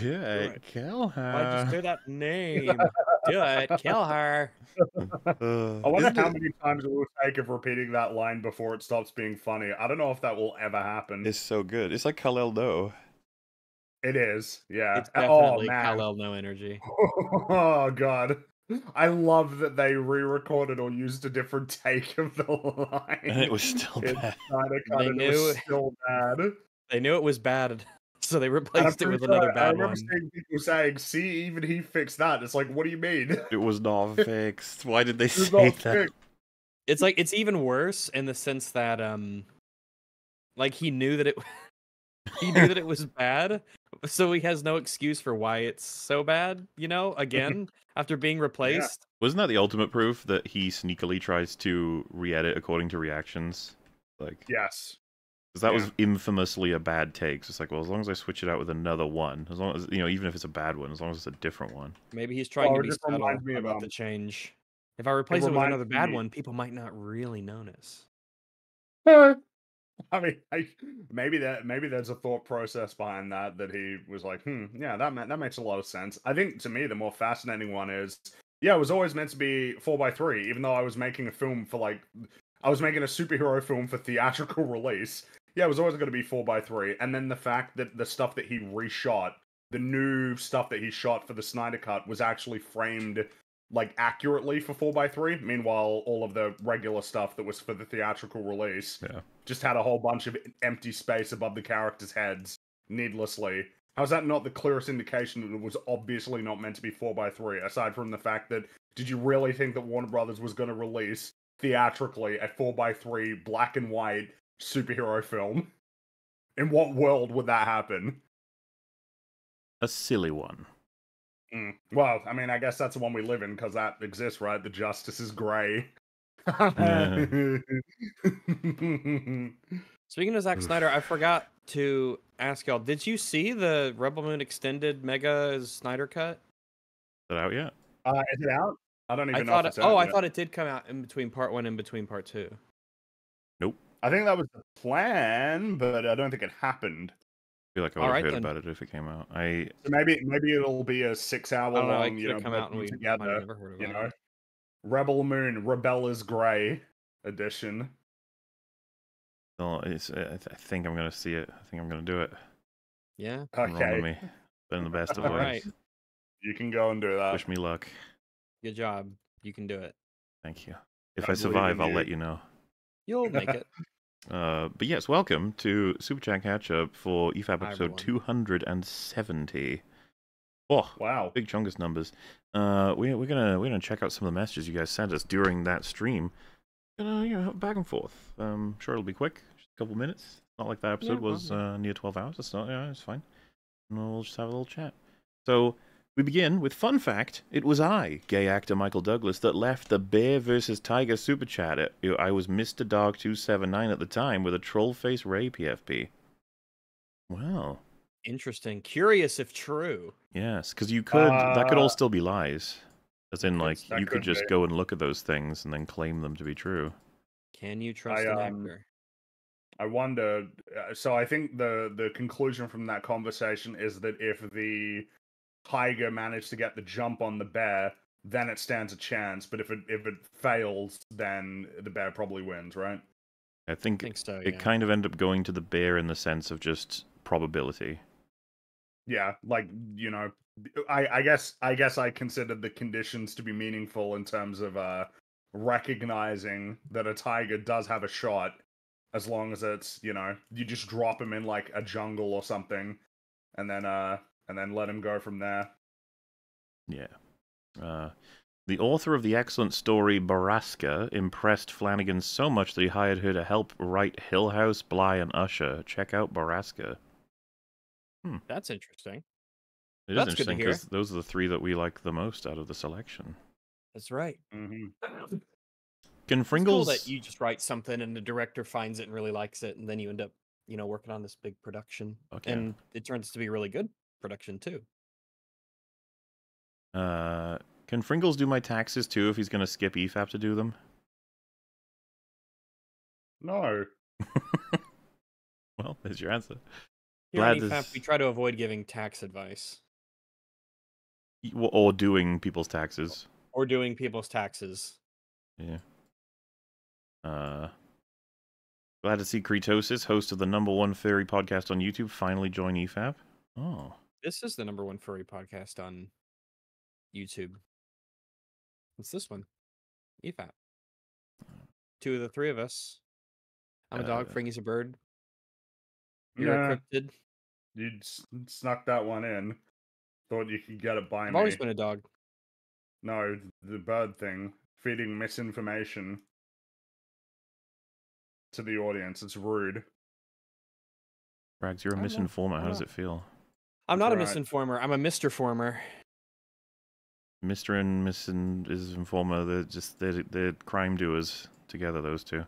Do it, kill Why'd you her. say that name? Do it. Kill her. Uh, I wonder how it- many times it will take of repeating that line before it stops being funny. I don't know if that will ever happen. It's so good. It's like Kal-El No. It is, yeah. It's oh definitely man. Kal-El no energy. Oh god. I love that they re-recorded or used a different take of the line. And it was still It's bad. kinda cut They and it was still bad. They knew it was bad, so they replaced it with sure another bad I remember one. seeing people saying, "See, even he fixed that." It's like, what do you mean? It was not fixed. Why did they It say not that? fixed. It's like it's even worse in the sense that um like he knew that it he knew that it was bad, so he has no excuse for why it's so bad, you know, again, after being replaced. Wasn't that the ultimate proof that he sneakily tries to re-edit according to reactions? Like, Yes. Because that yeah. was infamously a bad take. So it's like, well, as long as I switch it out with another one, as long as you know, even if it's a bad one, as long as it's a different one. Maybe he's trying Well, to it be subtle reminds me of, about um, the change. If I replace it with another bad me- one, people might not really notice. I mean, I, maybe that maybe there's a thought process behind that that he was like, hmm, yeah, that ma- that makes a lot of sense. I think to me the more fascinating one is, yeah, it was always meant to be four by three, even though I was making a film for like, I was making a superhero film for theatrical release. Yeah, it was always going to be four by three, and then the fact that the stuff that he reshot, the new stuff that he shot for the Snyder Cut, was actually framed like accurately for 4x3 meanwhile all of the regular stuff that was for the theatrical release Yeah. just had a whole bunch of empty space above the characters heads needlessly how's that not the clearest indication that it was obviously not meant to be 4x3 aside from the fact that did you really think that warner brothers was going to release theatrically a 4x3 black and white superhero film in what world would that happen A silly one. Mm. Well, I mean, I guess that's the one we live in because that exists, right? The justice is grey. Speaking of Zack Snyder, I forgot to ask y'all, did you see the Rebel Moon extended mega Snyder cut? Is that out yet? uh, is it out? I don't even I know. thought if it, it's out oh, I thought it did come out in between part one and between part two. I think that was the plan, but I don't think it happened. I feel like I would have Alright heard then. about it if it came out. I So maybe maybe it'll be a six-hour I don't know, it long, you know, come out and we working might have together. never heard of You it. Rebel Moon, Rebel is Grey edition. well, it's, I th- I think I'm gonna see it. I think I'm gonna do it. Yeah. Roll Okay, me. Been the best of All ways. right. you can go and do that. Wish me luck. Good job. You can do it. Thank you. If I I survive, I'll you. let you know. You'll make it. Uh, but yes, welcome to Super Chat Catch Up for E EFAP Hi, episode everyone. 270. Oh, Wow. big chungus numbers. Uh, we, we're gonna we're gonna check out some of the messages you guys sent us during that stream. Gonna you know back and forth. Um, sure it'll be quick, just a couple minutes. Not like that episode Yeah, was uh, near 12 hours. That's not yeah, it's fine. And we'll just have a little chat. So we begin with fun fact. It was I, gay actor Michael Douglas, that left the Bear versus Tiger super chat. I was Mr. Dog 279 at the time with a troll face Ray PFP. Well, Interesting. Curious if true. yes, because you could. that could Uh, all still be lies. As in, like, you could could just be. go and look at those things and then claim them to be true. Can you trust I, an um, actor? I wonder. uh, So I think the the conclusion from that conversation is that if the tiger managed to get the jump on the bear, then it stands a chance. But if it if it fails, then the bear probably wins, right? I I think, think so. it yeah. kind of ended up going to the bear in the sense of just probability. Yeah, like you know, I I guess I guess I considered the conditions to be meaningful in terms of uh recognizing that a tiger does have a shot, as long as it's you know you just drop him in like a jungle or something, and then uh and then let him go from there. Yeah. Uh, the author of the excellent story Borrasca impressed Flanagan so much that he hired her to help write Hill House, Bly, and Usher. Check out Borrasca. Hmm. That's interesting. It is That's good interesting because those are the three that we like the most out of the selection. That's right. Mm-hmm. Can It's cool that you just write something and the director finds it and really likes it, and then you end up, you know, working on this big production, Fuck yeah. and it turns to be really good production too. Uh, can Fringles do my taxes too if he's going to skip EFAP to do them? No, well, there's your answer. Here Glad EFAP, this- we try to avoid giving tax advice. Or doing people's taxes. or doing people's taxes. Yeah. Uh, glad to see Kretosis, host of the number one furry podcast on YouTube, finally join EFAP. Oh, This is the number one furry podcast on YouTube. What's this one? E EFAP. Two of the three of us. I'm a dog. Uh, Fringy's a bird. You're Nah, a cryptid. you s- snuck that one in. Thought you could get it by I've me. always been a dog. No, the bird thing, feeding misinformation to the audience. It's rude. Rags, you're a know, misinformer. How does it feel? I'm not a misinformer. I'm a Mr. Former. Mr. and Miss and is informer. They're just they're, they're crime doers together. Those two.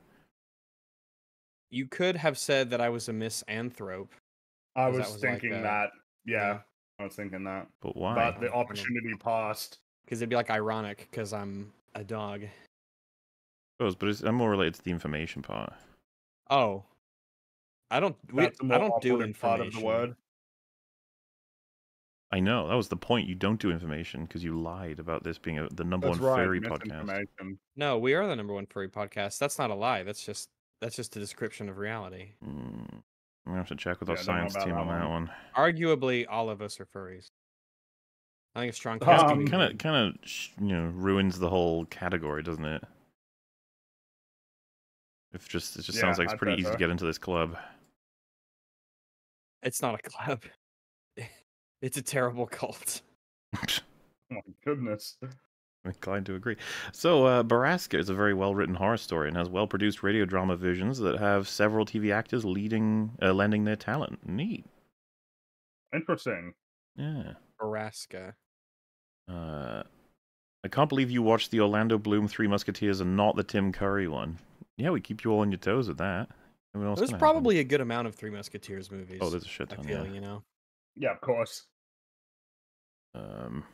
You could have said that I was a misanthrope. I that was, was like thinking a- that. Yeah, yeah. I was thinking that. But why? But the opportunity passed. Because it'd be like ironic because I'm a dog. suppose, but it's, I'm more related to the information part. Oh. I don't we, I don't do operative information. part of the word. I know that was the point. You don't do information because you lied about this being a, the number That's one right. furry podcast. No, we are the number one furry podcast. That's not a lie. That's just that's just a description of reality. Mm, I'm gonna have to check with our I science team that on that one. one. Arguably, all of us are furries. I think a strong Um, case to be kind of kind of you know ruins the whole category, doesn't it? If just it just Yeah, sounds like it's I'd pretty easy so. to get into this club. It's not a club. It's a terrible cult. Oh my goodness. I'm inclined to agree. So, uh, Borrasca is a very well written horror story and has well produced radio drama visions that have several TV actors leading, uh, lending their talent. Neat. Interesting. Yeah. Borrasca. Uh, I can't believe you watched the Orlando Bloom Three Musketeers and not the Tim Curry one. Yeah, we keep you all on your toes with that. I mean, what's There's gonna happen? probably a good amount of Three Musketeers movies. Oh, there's a shit I ton. feel, Yeah. you know. Yeah, of course. Um,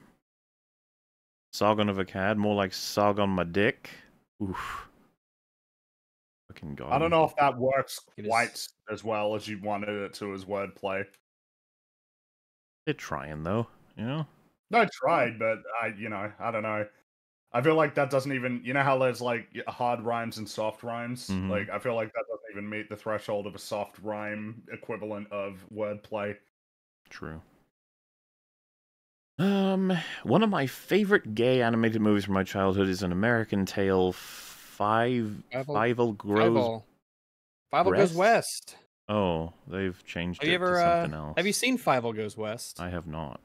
Sargon of Akkad, more like Sargon my dick. Oof. Fucking god. I don't know if that works It is- quite as well as you wanted it to as wordplay. They're trying though, you know. No, I tried, but I, you know, I don't know. I feel like that doesn't even, you know, how there's like hard rhymes and soft rhymes. Mhm. Like, I feel like that doesn't even meet the threshold of a soft rhyme equivalent of wordplay. True. Um, one of my favorite gay animated movies from my childhood is an American Tail. Five Five Five Grows. Five Fievel Goes West. Oh, they've changed Have it you ever to uh, something else. have you seen Fievel Goes West? I have not.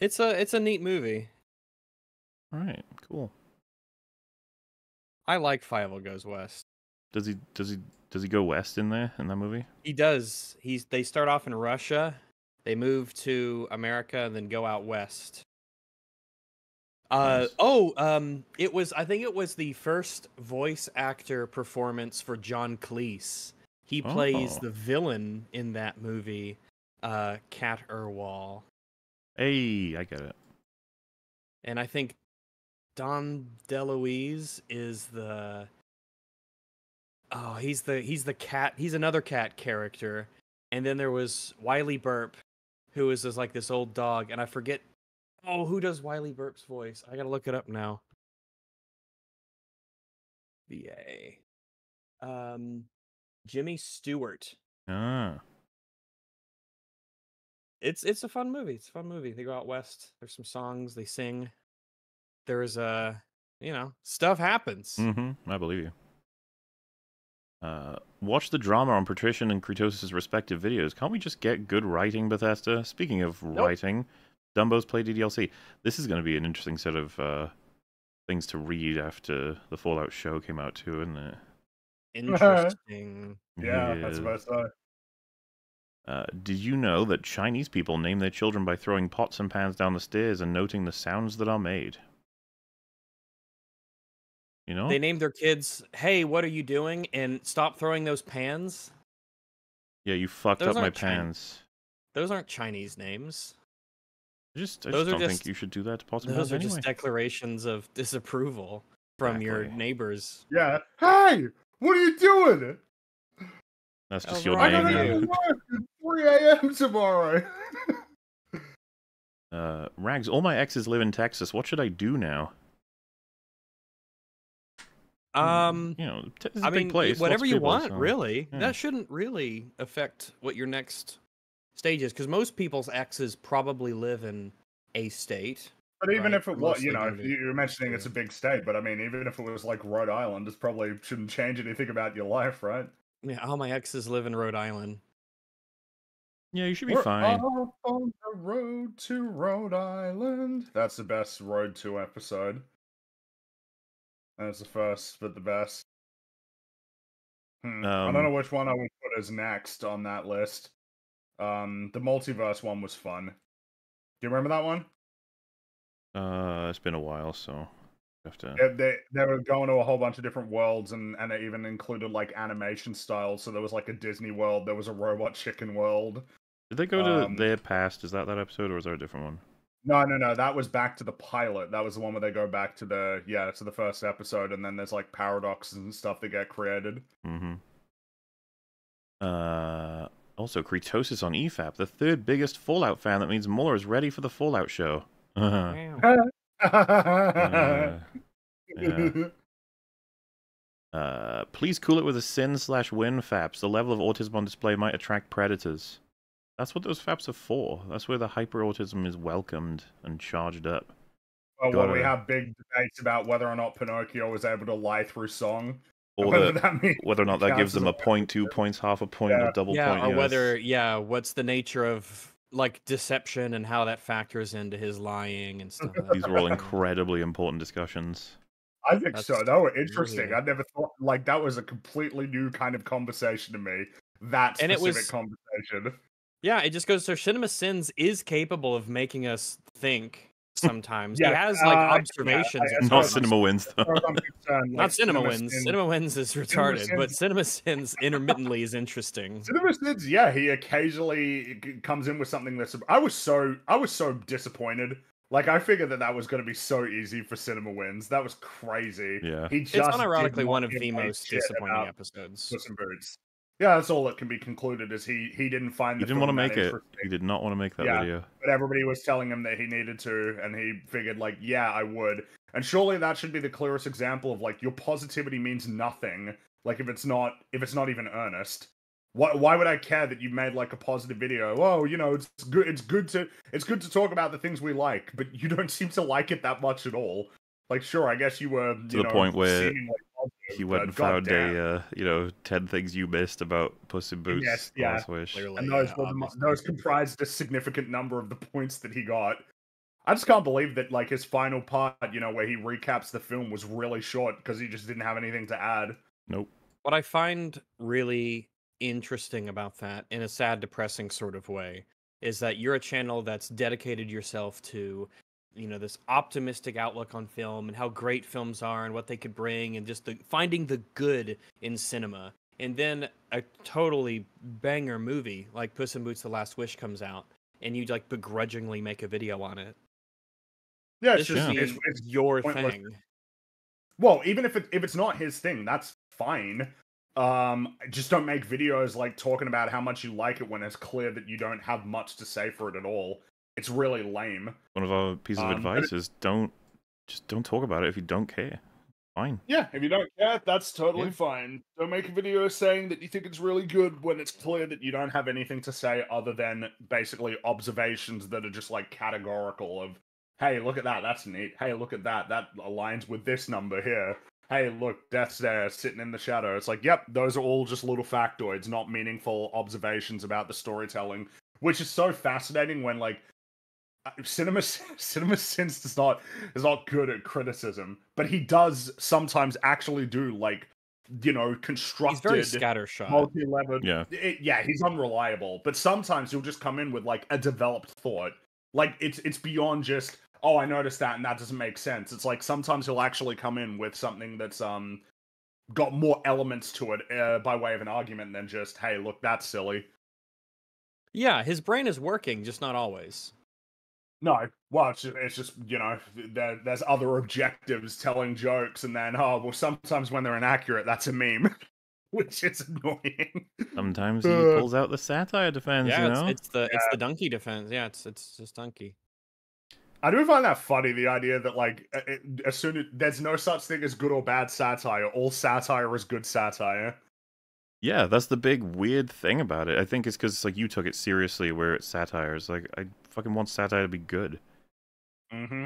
It's a it's a neat movie. All right, cool. I like Fievel Goes West. Does he does he does he go west in there in that movie? He does. He's they start off in Russia, they move to America, and then go out west. Uh Nice. oh, um, it was I think it was the first voice actor performance for John Cleese. He plays Oh. the villain in that movie, uh, Cat R. Waul, Hey, I get it. and I think Dom DeLuise is the. Oh, he's the he's the cat. He's another cat character, and then there was Wylie Burp, who is this like this old dog, and I forget. Oh, who does Wylie Burp's voice? I gotta look it up now. VA. Um, Jimmy Stewart. Ah, It's it's a fun movie. It's a fun movie. They go out west. There's some songs. They sing. There's a you know stuff happens. mm-hmm. I believe you. Uh, watch the drama on Patrician and Kretosis' respective videos. Can't we just get good writing, Bethesda? Speaking of writing, Dumbo's Play DDLC. This is going to be an interesting set of uh, things to read after the Fallout show came out too, isn't it? Interesting. Yeah, that's Yeah. about to Uh, did you know that Chinese people name their children by throwing pots and pans down the stairs and noting the sounds that are made? You know? They named their kids, "Hey, what are you doing?" and stop throwing those pans. yeah, you fucked Those up my aren't Chin- pans. Those aren't Chinese names. I just, I Those just are don't just- think you should do that to pots and Those are anyway. just declarations of disapproval from your neighbors. Yeah. Hey, what are you doing? That's Oh, just your right. I name. gotta now. go to work at 3 a.m. tomorrow. Uh, Rags, all my exes live in Texas. What should I do now? Um, You know, Texas is a I big mean, place. whatever you people, want, so- really. yeah. That shouldn't really affect what your next stage is, because most people's exes probably live in a state. But even Right, if it was, you know, gonna if be- you- you're mentioning it's a big state, but I mean, even if it was like Rhode Island, it probably shouldn't change anything about your life, right? Yeah, all my exes live in Rhode Island. Yeah, you should be We're fine. off on the road to Rhode Island. That's the best Road to episode. That's the first, but the best. Hmm. I don't Um, know which one I would put as next on that list. Um, the multiverse one was fun. Do you remember that one? Uh, it's been a while, so I have to. They, they they were going to a whole bunch of different worlds, and and it even included like animation styles. So there was like a Disney world, there was a robot chicken world. Did they go to um, their past? Is that that episode, or is there a different one? No, no, no. That was back to the pilot. That was the one where they go back to the yeah to the first episode, and then there's like paradoxes and stuff that get created. Mm-hmm. Uh, also, Kretosis on EFAP, the third biggest Fallout fan. That means MauLer is ready for the Fallout show. Uh, Wow. yeah. Uh, please cool it with a sin slash win faps. The level of autism on display might attract predators. That's what those faps are for. That's where the hyper autism is welcomed and charged up. well, well, we Gotta- have big debates about whether or not Pinocchio was able to lie through song, Or whether the, that means whether or not that gives as them a a point, two points, half a point, Yeah. or double yeah, point. or yes. whether yeah, what's the nature of like deception and how that factors into his lying and stuff. like These that. were all incredibly important discussions. I think so. That's That were interesting. really- I never thought like that was a completely new kind of conversation to me. That And it specific was- conversation. Yeah, it just goes so Cinema Sins is capable of making us think sometimes. Yeah, he has like uh, observations. I- and Not far as- stuff. cinema wins though. As far as I'm concerned, Not Cinema Cinema Wins. Sins- Cinema Wins is retarded, but Cinema Sins intermittently is interesting. Cinema Sins, yeah, he occasionally comes in with something that's. I was so I was so disappointed. Like I figured that that was going to be so easy for Cinema Wins. That was crazy. Yeah. He just It's did unironically one of the most disappointing episodes. Puss in Boots. Yeah, that's all that can be concluded. Is he he didn't find He the didn't want to make it. He did not want to make that Yeah. video. but everybody was telling him that he needed to, and he figured like, yeah, I would. And surely that should be the clearest example of like your positivity means nothing. Like if it's not if it's not even earnest. Why why would I care that you made like a positive video? Oh, you know, it's good it's good to it's good to talk about the things we like, but you don't seem to like it that much at all. Like sure, I guess you were To you the know, point where seemingly He went and found goddamn. a, uh, you know, ten things you missed about Puss in Boots. Yes, yeah, Last Wish. Clearly, and those yeah, were the, mo- those comprised a significant number of the points that he got. I just can't believe that like his final part, you know, where he recaps the film was really short because he just didn't have anything to add. Nope. What I find really interesting about that, in a sad, depressing sort of way, is that you're a channel that's dedicated yourself to, you know, this optimistic outlook on film and how great films are and what they could bring and just the, finding the good in cinema. And then a totally banger movie like Puss in Boots: The Last Wish comes out, and you like begrudgingly make a video on it. Yeah, it's just be it's, it's your pointless. thing. well, even if it if it's not his thing, that's fine. Um, just don't make videos like talking about how much you like it when it's clear that you don't have much to say for it at all. It's really lame. One of our pieces of Um, but advice is don't just don't talk about it if you don't care. Fine. Yeah, if you don't care, that's totally Yeah. fine. Don't make a video saying that you think it's really good when it's clear that you don't have anything to say other than basically observations that are just like categorical of, hey, look at that, that's neat. Hey, look at that, that aligns with this number here. Hey, look, Death's there sitting in the shadow. It's like, yep, those are all just little factoids, not meaningful observations about the storytelling, which is so fascinating when like cinema cinema sins is not is not good at criticism but he does sometimes actually do like you know constructed He's constructed very scattershot. multi-level Yeah. it- yeah he's unreliable but sometimes he'll just come in with like a developed thought like it's it's beyond just oh i noticed that and that doesn't make sense it's like sometimes he'll actually come in with something that's um got more elements to it uh, by way of an argument than just hey look that's silly Yeah, his brain is working, just not always. No, well, it's just, it's just you know, there, there's other objectives telling jokes, and then oh, well, sometimes when they're inaccurate, that's a meme, which is annoying. Sometimes he Uh, pulls out the satire defense, yeah, you it's, know? it's the it's the donkey defense. Yeah, it's it's just donkey. I do find that funny. The idea that like uh, it, as soon as there's no such thing as good or bad satire. All satire is good satire. Yeah, that's the big weird thing about it. I think it's because like you took it seriously, where it's satire. It's like I fucking want satire to be good. Mm-hmm.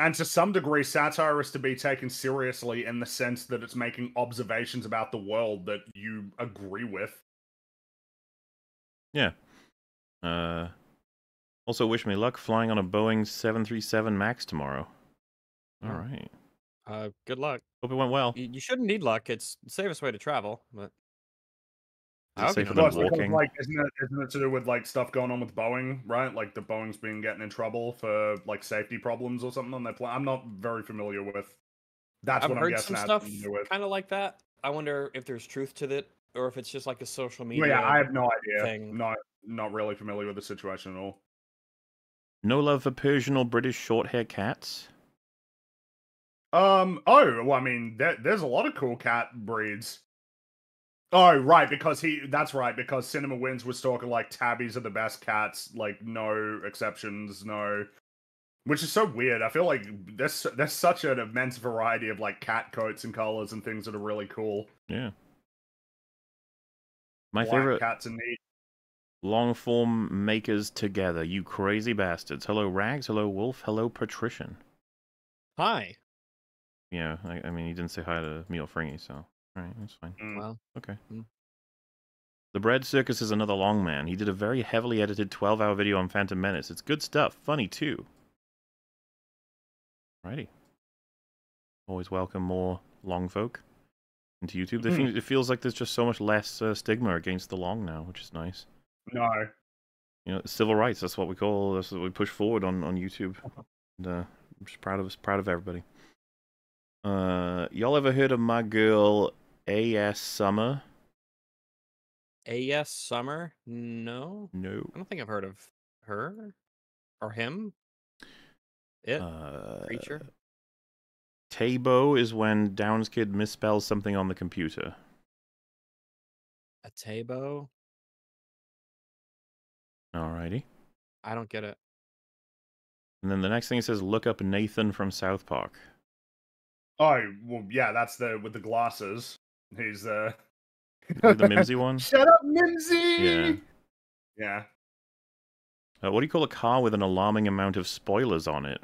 And to some degree, satire is to be taken seriously in the sense that it's making observations about the world that you agree with. Yeah. Uh, also, wish me luck flying on a Boeing 737 Max tomorrow. All Oh. Uh, good luck. Hope it went well. You, you shouldn't need luck. It's the safest way to travel. But Is it I hope you safer don't than Well, it's need luck. because, walking? like, isn't it, isn't it to do with like stuff going on with Boeing, right? Like the Boeing's been getting in trouble for like safety problems or something on their plane. I'm not very familiar with. That's I've what I'm heard guessing. some stuff to do with. kind of like that. I wonder if there's truth to it, or if it's just like a social media. Well, yeah, I have no idea. thing. Not not really familiar with the situation at all. No love for Persian or British short hair cats. Um. Oh, well, I mean, there, there's a lot of cool cat breeds. Oh, right, because he. That's right, because Cinema Wins was talking like tabbies are the best cats, like no exceptions, no. Which is so weird. I feel like there's there's such an immense variety of like cat coats and colors and things that are really cool. Yeah. My Black favorite cats are neat. long form makers together. You crazy bastards. Hello, Rags. Hello, Wolf. Hello, Patrician. Hi. Yeah, I, I mean, he didn't say hi to me or Fringy, so. Alright, that's fine. Mm. Well, Okay. Mm. The Bread Circus is another long man. He did a very heavily edited 12 hour video on Phantom Menace. It's good stuff. Funny, too. Righty. Always welcome more long folk into YouTube. They feel, it feels like there's just so much less uh, stigma against the long now, which is nice. No. You know, civil rights. That's what we call. That's what we push forward on on YouTube. And, uh, I'm just proud of us, proud of everybody. Uh, y'all ever heard of my girl A.S. Summer? A.S. Summer? No, No. I don't think I've heard of her or him. It Uh, creature. Tabo is when Downs Kid misspells something on the computer. A Tabo. Alrighty. I don't get it. And then the next thing it says, look up Nathan from South Park. Oh, well, yeah, that's the with the glasses. He's uh the Mimsy one? Shut up, Mimsy. Yeah. Yeah. Uh, what do you call a car with an alarming amount of spoilers on it?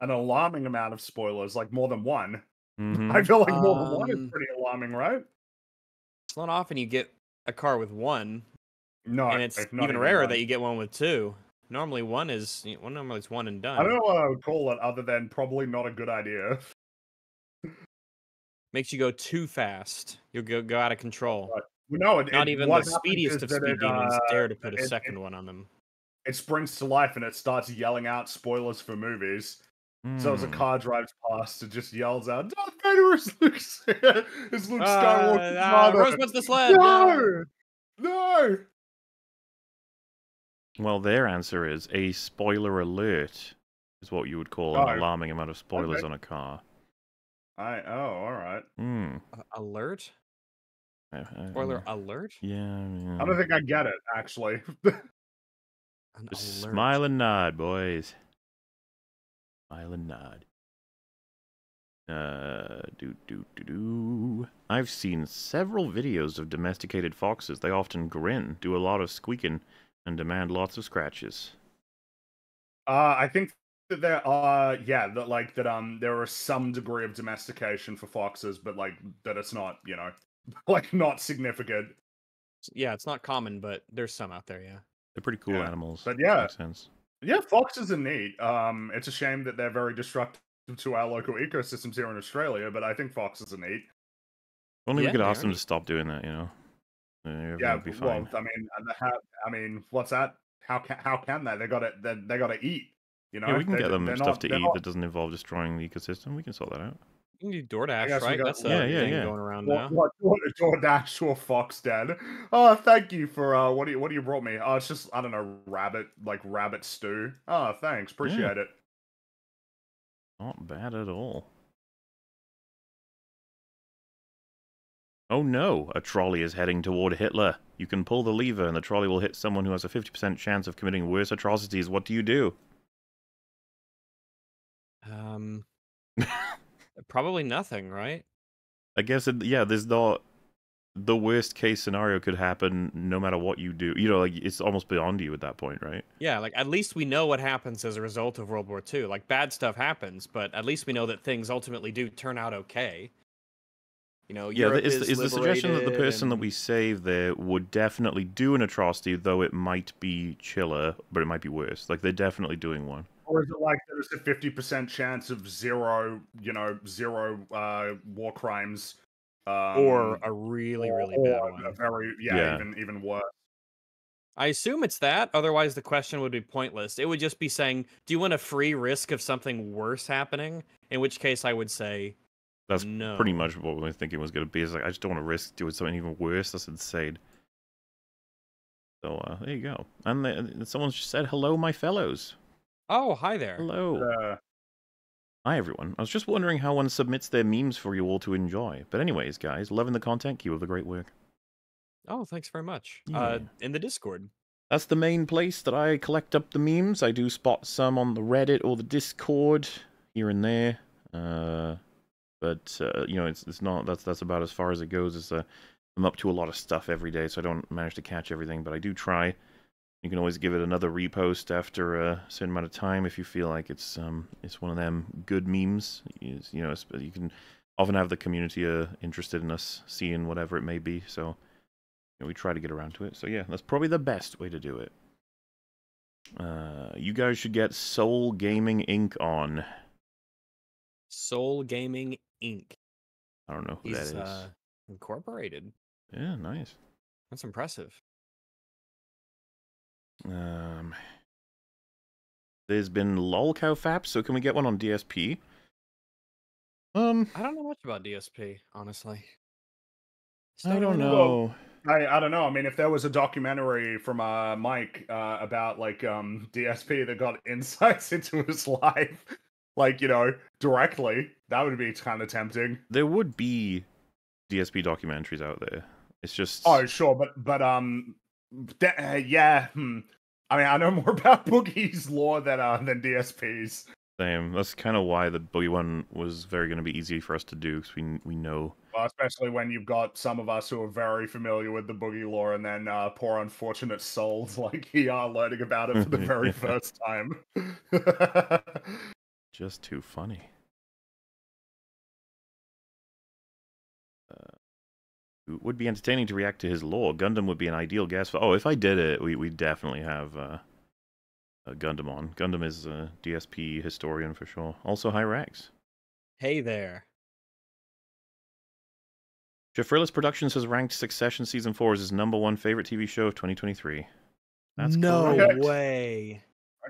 An alarming amount of spoilers, like more than one. hmm I feel like more than one is Um, pretty alarming, right? It's not often you get a car with one, No, and it's not even rarer one. that you get one with two. Normally, one is y- one. Normally, it's one and done. I don't know what I would call it other than probably not a good idea. Makes you go too fast. You'll go go out of control. Right. No, it, Not it- even the speediest of speed it, demons uh, dare to put a it- it- second one on them. It springs to life and it starts yelling out spoilers for movies. So as a Hmm. car drives past, it just yells out, "Darth Vader is Luke, is Luke Uh, Skywalker's uh, father." Rosebuds the sled. no! no, no. Well, their answer is a spoiler alert, is what you would call Oh, an alarming amount of spoilers okay. on a car. I oh, all right. Hmm. Uh, alert. I- I- Spoiler alert. Yeah, yeah. I don't think I get it actually. An Just alert. smile and nod, boys. Smile and nod. Uh, do do do do. I've seen several videos of domesticated foxes. They often grin, do a lot of squeaking, and demand lots of scratches. Uh, I think that there are, yeah, that like that. Um, there is some degree of domestication for foxes, but like that it's not, you know, like not significant. Yeah, it's not common, but there's some out there. Yeah. They're pretty cool Yeah, animals. but yeah. makes sense. Yeah, foxes are neat. Um, it's a shame that they're very destructive to our local ecosystems here in Australia, but I think foxes are neat. Only Yeah, we could ask are them to stop doing that, you know. Everything Yeah, would be well. I mean, how, I mean, what's that? How can how can they? They got to they, they got to eat. You know, yeah, we can They- get them stuff not- to eat not- that doesn't involve destroying the ecosystem. We can sort that out. You can do DoorDash, right? got- That's a Yeah, yeah, thing yeah. going around What, now. what, what DoorDash to a fox den? Oh, thank you for uh, what do you what do you brought me? Oh, it's just I don't know, rabbit like rabbit stew. Oh, thanks, appreciate it. Not bad at all. Oh no, a trolley is heading toward Hitler. You can pull the lever and the trolley will hit someone who has a 50% chance of committing worse atrocities. What do you do? Um, probably nothing, right? I guess it, yeah, there's not the worst case scenario could happen no matter what you do. You know, like it's almost beyond you at that point, right? Yeah, like at least we know what happens as a result of World War II. Like bad stuff happens, but at least we know that things ultimately do turn out okay. You know, Yeah, Europe the- is, is the suggestion that the person that we save there would definitely do an atrocity, though it might be chiller, but it might be worse. Like they're definitely doing one. Or is it like there's a fifty percent chance of zero, you know, zero uh, war crimes, um, or a really, really or bad a one. very yeah, Yeah. even even worse. I assume it's that. Otherwise, the question would be pointless. It would just be saying, "Do you want a free risk of something worse happening?" In which case, I would say, That's no. pretty much what we were thinking was going to be. Is like I just don't want to risk doing something even worse. That's insane. So uh, there you go. And, the, and someone just said, "Hello, my fellows." "Oh, hi there." Hello. Uh, Hi everyone. I was just wondering how one submits their memes for you all to enjoy. But anyways, guys, loving the content. Keep up the great work. Oh, thanks very much. Yeah. Uh, in the Discord. That's the main place that I collect up the memes. I do spot some on the Reddit or the Discord here and there. Uh, but uh, you know, it's it's not that's that's about as far as it goes. It's uh, I'm up to a lot of stuff every day, so I don't manage to catch everything. But I do try. You can always give it another repost after a certain amount of time if you feel like it's um it's one of them good memes. You, you know, you can often have the community uh, interested in us seeing whatever it may be. So you know, we try to get around to it. So yeah, that's probably the best way to do it. Uh, you guys should get Soul Gaming Inc. on. Soul Gaming Inc. I don't know who He's that is. uh, incorporated. Yeah, nice. That's impressive. Um, there's been lolcow faps, so can we get one on DSP? Um, I don't know much about DSP, honestly. I don't really know. I, I don't know. I mean, if there was a documentary from uh, Mike uh, about like um, DSP that got insights into his life, like you know, directly, that would be kind of tempting. There would be DSP documentaries out there. It's just Oh, sure, but but um, de- uh, yeah. Hmm. I mean, I know more about Boogie's lore than uh, than DSP's. same. That's kind of why the Boogie one was very going to be easy for us to do because we we know. Well, especially when you've got some of us who are very familiar with the Boogie lore, and then uh, poor unfortunate souls like he are learning about it for the very first time. Just too funny. Would be entertaining to react to his lore. Gundam would be an ideal guest for. Oh, if I did it, we we definitely have uh, uh, Gundam on. Gundam is a DSP historian for sure. Also, Hyrax. Hey there. Jeffrillis Productions has ranked Succession season four as his number one favorite TV show of 2023. That's no correct. way.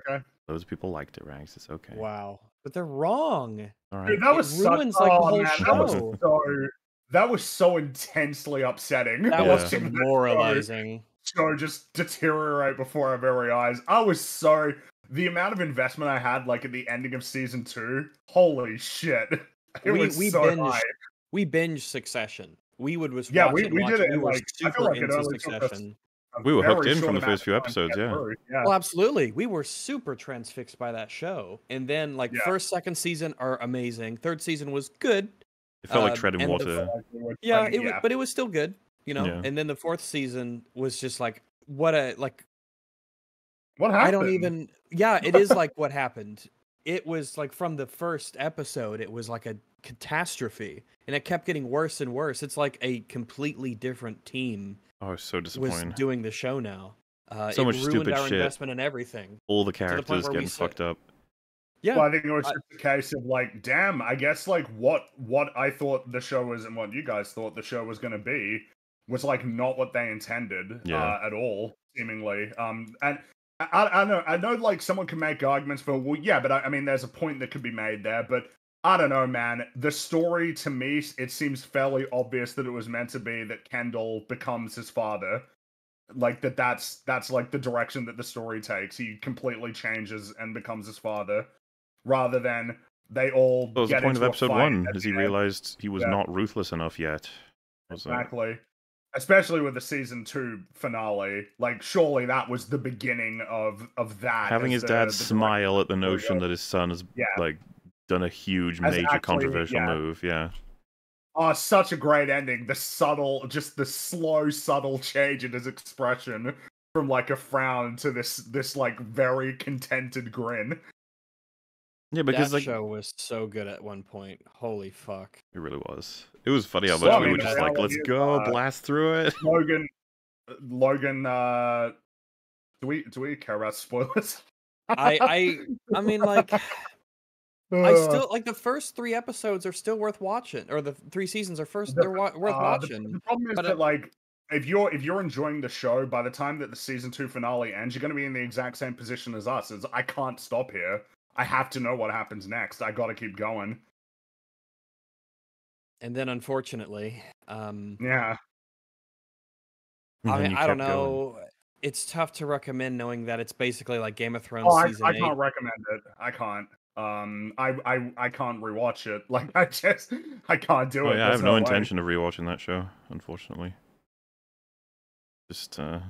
okay, Those people liked it, Ranks. It's okay. Wow. But they're wrong. All right. dude, that It was such, ruins, like, the oh, whole man, That was show. so that was so intensely upsetting. That Yeah. was watching demoralizing. show just deteriorate before our very eyes. I was so the amount of investment I had, like at the ending of season two. Holy shit! It We- was we so binged high. We binge Succession. We would was Yeah, watch we- it we watch did it. it We in, were like- I feel super like into only took us- Succession. A We were hooked in from the first few of time to episodes, yeah. Yeah. Well, absolutely. We were super transfixed by that show. And then like Yeah. first, second season are amazing. Third season was good. It felt like uh, treading and the water. Like, Yeah, it wa- but it was still good, you know. Yeah. And then the fourth season was just like what a like What happened? I don't even yeah, it is like what happened. It was like from the first episode, it was like a catastrophe. And it kept getting worse and worse. It's like a completely different team Oh, it's so was disappointing. doing the show now. Uh, So it much ruined stupid our shit. investment and everything. All the the characters where we getting fucked up. Yeah. Well, I think it was just a case of like, damn. I guess like what what I thought the show was and what you guys thought the show was going to be was like not what they intended Yeah. uh, at all, seemingly. Um, and I, I, I know I know like someone can make arguments for well, yeah, but I, I mean, there's a point that could be made there, but. I don't know, man. The story to me, it seems fairly obvious that it was meant to be that Kendall becomes his father. Like that that's that's like the direction that the story takes. He completely changes and becomes his father rather than they all That was the point of episode one, as he end. realized he was Yeah. not ruthless enough yet. Was, Exactly. Especially with the season two finale. Like surely that was the beginning of of that. having his the- dad the smile at the notion that his son is Yeah. like done a huge, Has major, actually- controversial yeah. move. Yeah. Oh, such a great ending. The subtle, just the slow, subtle change in his expression from like a frown to this, this like very contented grin. Yeah, because that like show was so good at one point. Holy fuck! it really was. It was funny how much I we were just like, let's is, go, uh, blast through it. Logan, Logan, uh, do we do we care about spoilers? I I I mean like I Uh, still like the first three episodes are still worth watching, or the three seasons are first The- they're wa- worth uh, watching. The, problem is but that it- like if you're if you're enjoying the show, by the time that the season two finale ends, you're going to be in the exact same position as us. Is I can't stop here. I have to know what happens next. I got to keep going. And then unfortunately, um, Yeah. I mean I don't kept going. know. It's tough to recommend knowing that it's basically like Game of Thrones Oh, I, season I eight. can't recommend it. I can't. Um, I I I can't rewatch it. Like I just I can't do Oh it. yeah, I have no way. intention of rewatching that show, unfortunately. Just uh,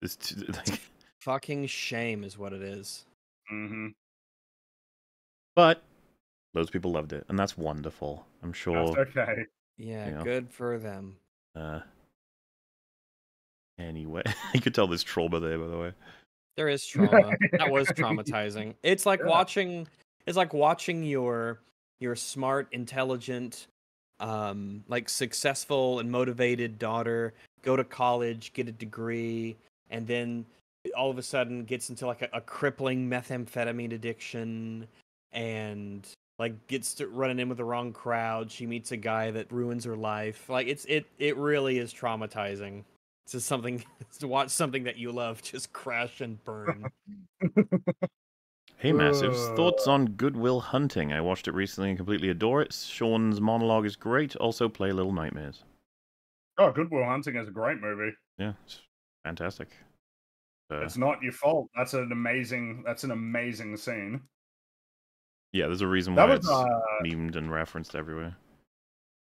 it's too, like, Fucking shame is what it is. Mhm. But those people loved it, and that's wonderful. I'm sure. That's okay. Yeah, You know. good for them. Uh, anyway, you could tell there's trauma there, by the way. There is trauma. that was traumatizing. It's like Yeah. watching it's like watching your your smart, intelligent, um, like successful and motivated daughter go to college, get a degree, and then all of a sudden gets into like a, a crippling methamphetamine addiction and like gets to running in with the wrong crowd. She meets a guy that ruins her life. Like it's it it really is traumatizing. It's just something to watch something that you love just crash and burn. Hey, Massives, thoughts on Goodwill Hunting? I watched it recently and completely adore it. Sean's monologue is great. Also, play Little Nightmares. Oh, Goodwill Hunting is a great movie. Yeah, it's fantastic. Uh, It's not your fault. That's an amazing. That's an amazing scene. Yeah, there's a reason That why was it's uh, memed and referenced everywhere.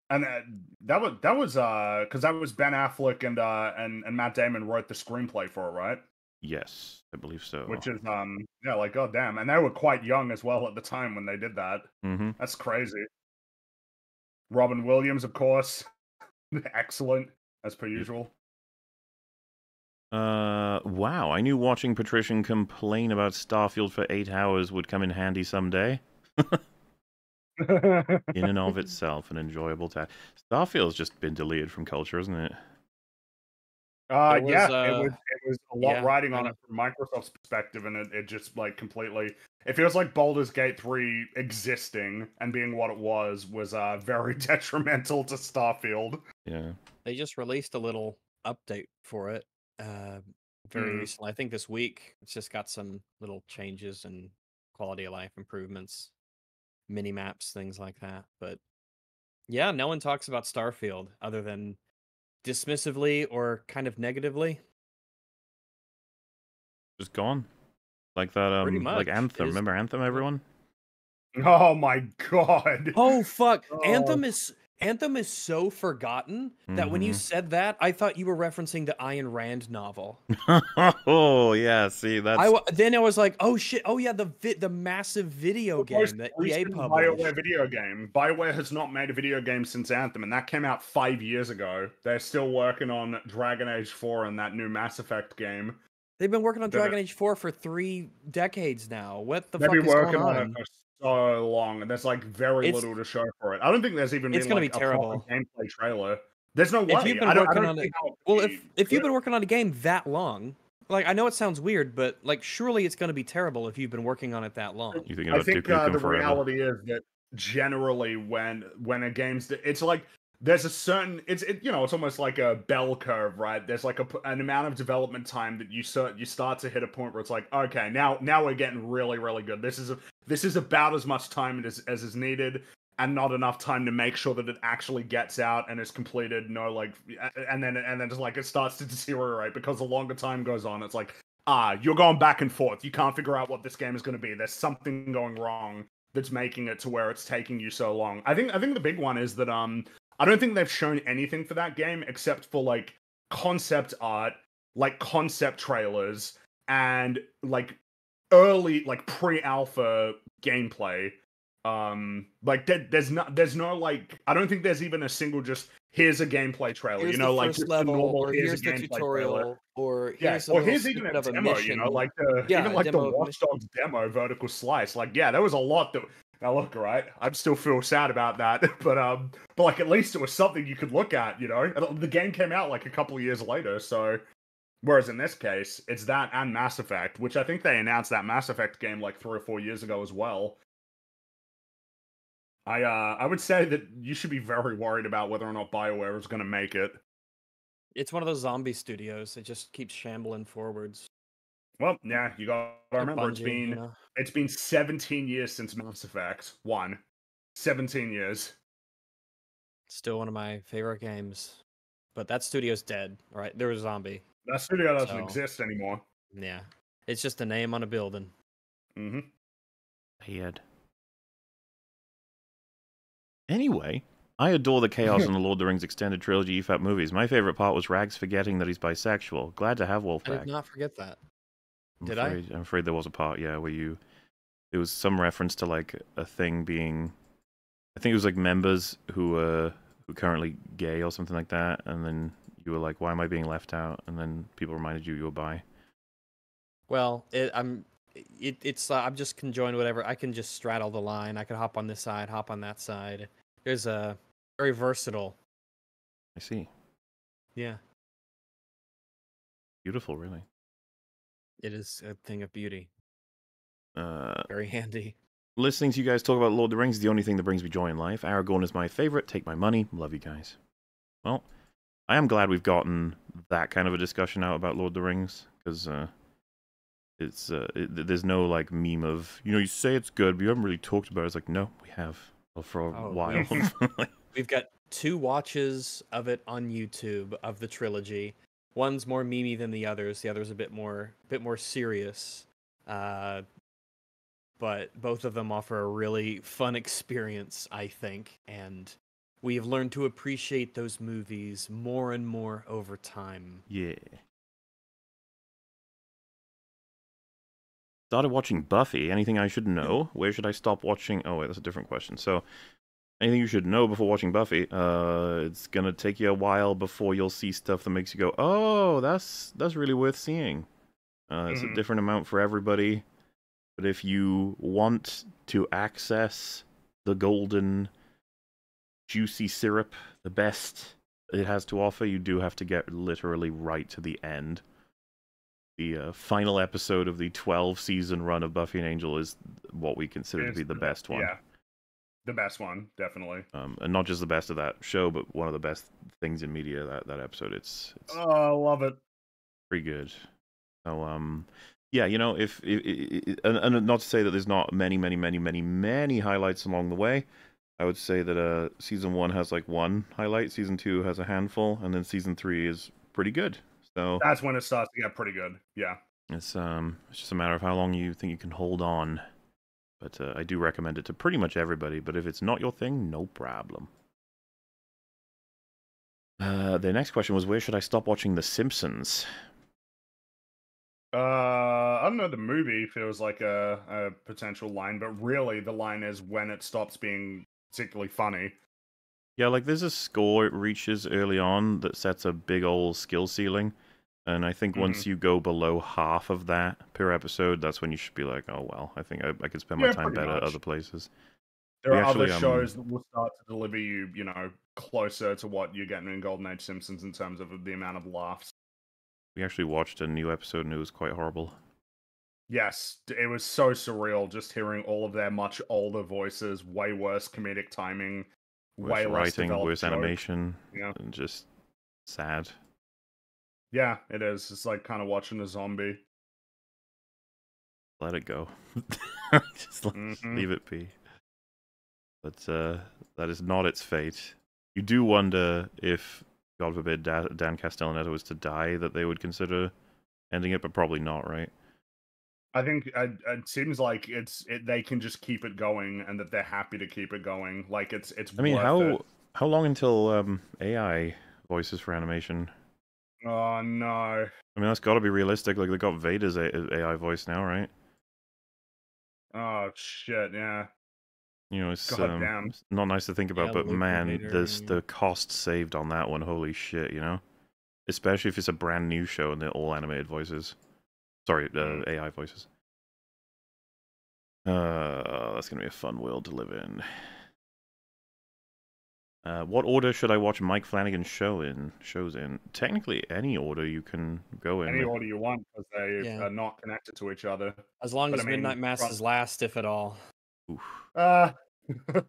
and uh, that was that was uh, because that was Ben Affleck and uh and and Matt Damon wrote the screenplay for it, right? Yes, I believe so. Which is um yeah, like goddamn, and they were quite young as well at the time when they did that. hmm That's crazy. Robin Williams, of course, excellent as per usual. Uh, wow, I knew watching Patrician complain about Starfield for eight hours would come in handy someday. In and of itself, an enjoyable task. Starfield's just been deleted from culture, isn't it? Uh, It was, yeah, uh, it was it was a lot yeah, riding on it from Microsoft's perspective, and it, it just like completely. It feels like Baldur's Gate three existing and being what it was was uh very detrimental to Starfield. Yeah. they just released a little update for it uh, very Mm. recently. I think this week. It's just got some little changes and quality of life improvements, mini maps, things like that. But yeah, no one talks about Starfield other than dismissively or kind of negatively. Just gone. Like that, um, like much. It Anthem. is- Remember Anthem, everyone? Oh my god! Oh fuck! Oh. Anthem is Anthem is so forgotten that when you Mhm. said that, I thought you were referencing the Ayn Rand novel. oh, yeah, see, that's. I then I was like, oh shit! Oh yeah, the vi- the massive video The game that EA recent published. BioWare video game. BioWare has not made a video game since Anthem, and that came out five years ago. They're still working on Dragon Age 4 and that new Mass Effect game. They've been working on Dragon Age 4 for three decades now. What the They've fuck been is working going on on? It for so long, and there's like very It's- little to show for it. I don't think there's even It's been gonna like be a proper terrible. gameplay trailer. There's no way. If you've been I don't, I working don't on it- Well, it'd if if you've been working on a game that long, like I know it sounds weird, but like surely it's going to be terrible if you've been working on it that long. you thinking I about think Duke uh, Nukem the forever? reality is that generally when when a game's it's like there's a certain it's it, you know it's almost like a bell curve right? There's like a, an amount of development time that you start you start to hit a point where it's like okay now now we're getting really really good. This is a, this is about as much time as as is needed and not enough time to make sure that it actually gets out and is completed. No like and then and then just like it starts to deteriorate because the longer time goes on it's like ah you're going back and forth. You can't figure out what this game is going to be. There's something going wrong that's making it to where it's taking you so long. I think I think the big one is that um I don't think they've shown anything for that game except for like concept art, like concept trailers and like early like pre-alpha gameplay Um, like there, there's not, there's no like, I don't think there's even a single just here's a gameplay trailer. Here's you know, like level, normal, or here's, the tutorial, trailer. or Yeah, here's a or here's even a of a demo, you know, like the Yeah, even like the demo Watch Dogs demo, vertical slice. Like, yeah, there was a lot that. Now look, right, I'm still feel sad about that, but um, but like at least it was something you could look at, you know. The game came out like a couple of years later, so whereas in this case, it's that and Mass Effect, which I think they announced that Mass Effect game like three or four years ago as well. I uh, I would say that you should be very worried about whether or not Bioware is going to make it. It's one of those zombie studios. that just keeps shambling forwards. Well, yeah, you got to remember it's Bungie, been you know? It's been 17 years since Mass Effect one. 17 years. still one of my favorite games. But that studio's dead, right? There was a zombie. That studio doesn't So- exist anymore. Yeah. It's just a name on a building. Mm hmm. Head. Anyway, I adore the chaos in the Lord of the Rings extended trilogy EFAP movies. My favorite part was Rags forgetting that he's bisexual. Glad to have I Wolfpack. did not forget that. I'm Did I? afraid, I'm afraid there was a part, yeah, where you. It was some reference to like a thing being. I think it was like members who were who currently gay or something like that, and then you were like, "Why am I being left out?" And then people reminded you you were bi. Well, it, I'm. It, it's. Uh, I'm just can join whatever. I can just straddle the line. I can hop on this side, hop on that side. There's a very versatile. I see. Yeah, Beautiful, really. it is a thing of beauty. Uh, Very handy. listening to you guys talk about Lord of the Rings is the only thing that brings me joy in life. Aragorn is my favorite. Take my money. Love you guys. Well, I am glad we've gotten that kind of a discussion out about Lord of the Rings because uh, it's uh, it, there's no like meme of you know you say it's good, but you haven't really talked about it. It's like no, we have well, for a Oh, while. We've got two watches of it on YouTube of the trilogy. One's more memey than the others. The other's a bit more bit more serious. Uh, but both of them offer a really fun experience, I think, and we have learned to appreciate those movies more and more over time. yeah. Started watching Buffy. Anything I should know? Where should I stop watching? Oh wait, that's a different question. So, anything you should know before watching Buffy? Uh, it's gonna take you a while before you'll see stuff that makes you go, "Oh, that's that's really worth seeing." Uh, it's a Mhm. different amount for everybody, but if you want to access the golden, juicy syrup, the best it has to offer, you do have to get literally right to the end. The uh, final episode of the 12 season run of Buffy and Angel is what we consider to be the best one. Yeah. The best one, definitely. Um, and not just the best of that show, but one of the best things in media. That that episode, it's it's Oh, I love it. pretty good. So um, yeah, you know, if, if, if and, and not to say that there's not many, many, many, many, many highlights along the way. I would say that uh, season one has like one highlight, season two has a handful, and then season three is pretty good. So That's when it starts to get pretty good. Yeah. it's um, it's just a matter of how long you think you can hold on. But uh, I do recommend it to pretty much everybody. But if it's not your thing, no problem. Uh, the next question was, where should I stop watching The Simpsons? Uh, I don't know. The movie feels like a, a potential line, but really the line is when it stops being particularly funny. Yeah, like there's a score it reaches early on that sets a big old skill ceiling. And I think once you go below half of that per episode, that's when you should be like, oh, well, I think I, I could spend my time better at much. other places. There We are actually, other um, shows that will start to deliver you, you know, closer to what you're getting in Golden Age Simpsons in terms of the amount of laughs. We actually watched a new episode and it was quite horrible. Yes, it was so surreal just hearing all of their much older voices, way worse comedic timing, Worse way writing, worse jokes. animation, Yeah. and just sad. Yeah, it is. It's like kind of watching a zombie. Let it go. just let, Mhm. leave it be. But uh, that is not its fate. You do wonder if, God forbid, da- Dan Castellaneta was to die, that they would consider ending it, but probably not, right? I think uh, it seems like it's it, they can just keep it going, and that they're happy to keep it going. Like it's it's. I mean, how it. how long until um, AI voices for animation? Oh no! I mean, that's got to be realistic. Like they got Vader's AI voice now, right? Oh shit! Yeah. You know, it's, um, not nice to think about, Yeah, but man, in Vader, there's the cost saved on that one. Holy shit, you know? Especially if it's a brand new show and they're all animated voices. Sorry, uh, Mm. AI voices. Uh, that's gonna be a fun world to live in. Uh, what order should I watch Mike Flanagan's show in? Shows in technically any order you can go in. Any order you want because they Yeah. are not connected to each other. As long But as I mean, Midnight Mass is last, if at all. Oof. Uh,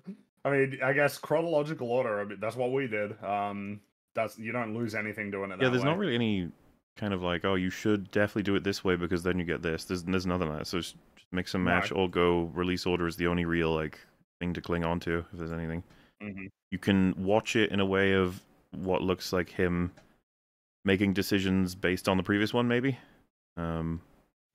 I mean, I guess chronological order. I mean, that's what we did. Um, that's you don't lose anything doing it. Yeah, there's way. not really any kind of like, oh, you should definitely do it this way because then you get this. There's there's none of that. So just, just mix and No. match or go. Release order is the only real like thing to cling on to if there's anything. Mhm. You can watch it in a way of what looks like him making decisions based on the previous one, maybe. Um,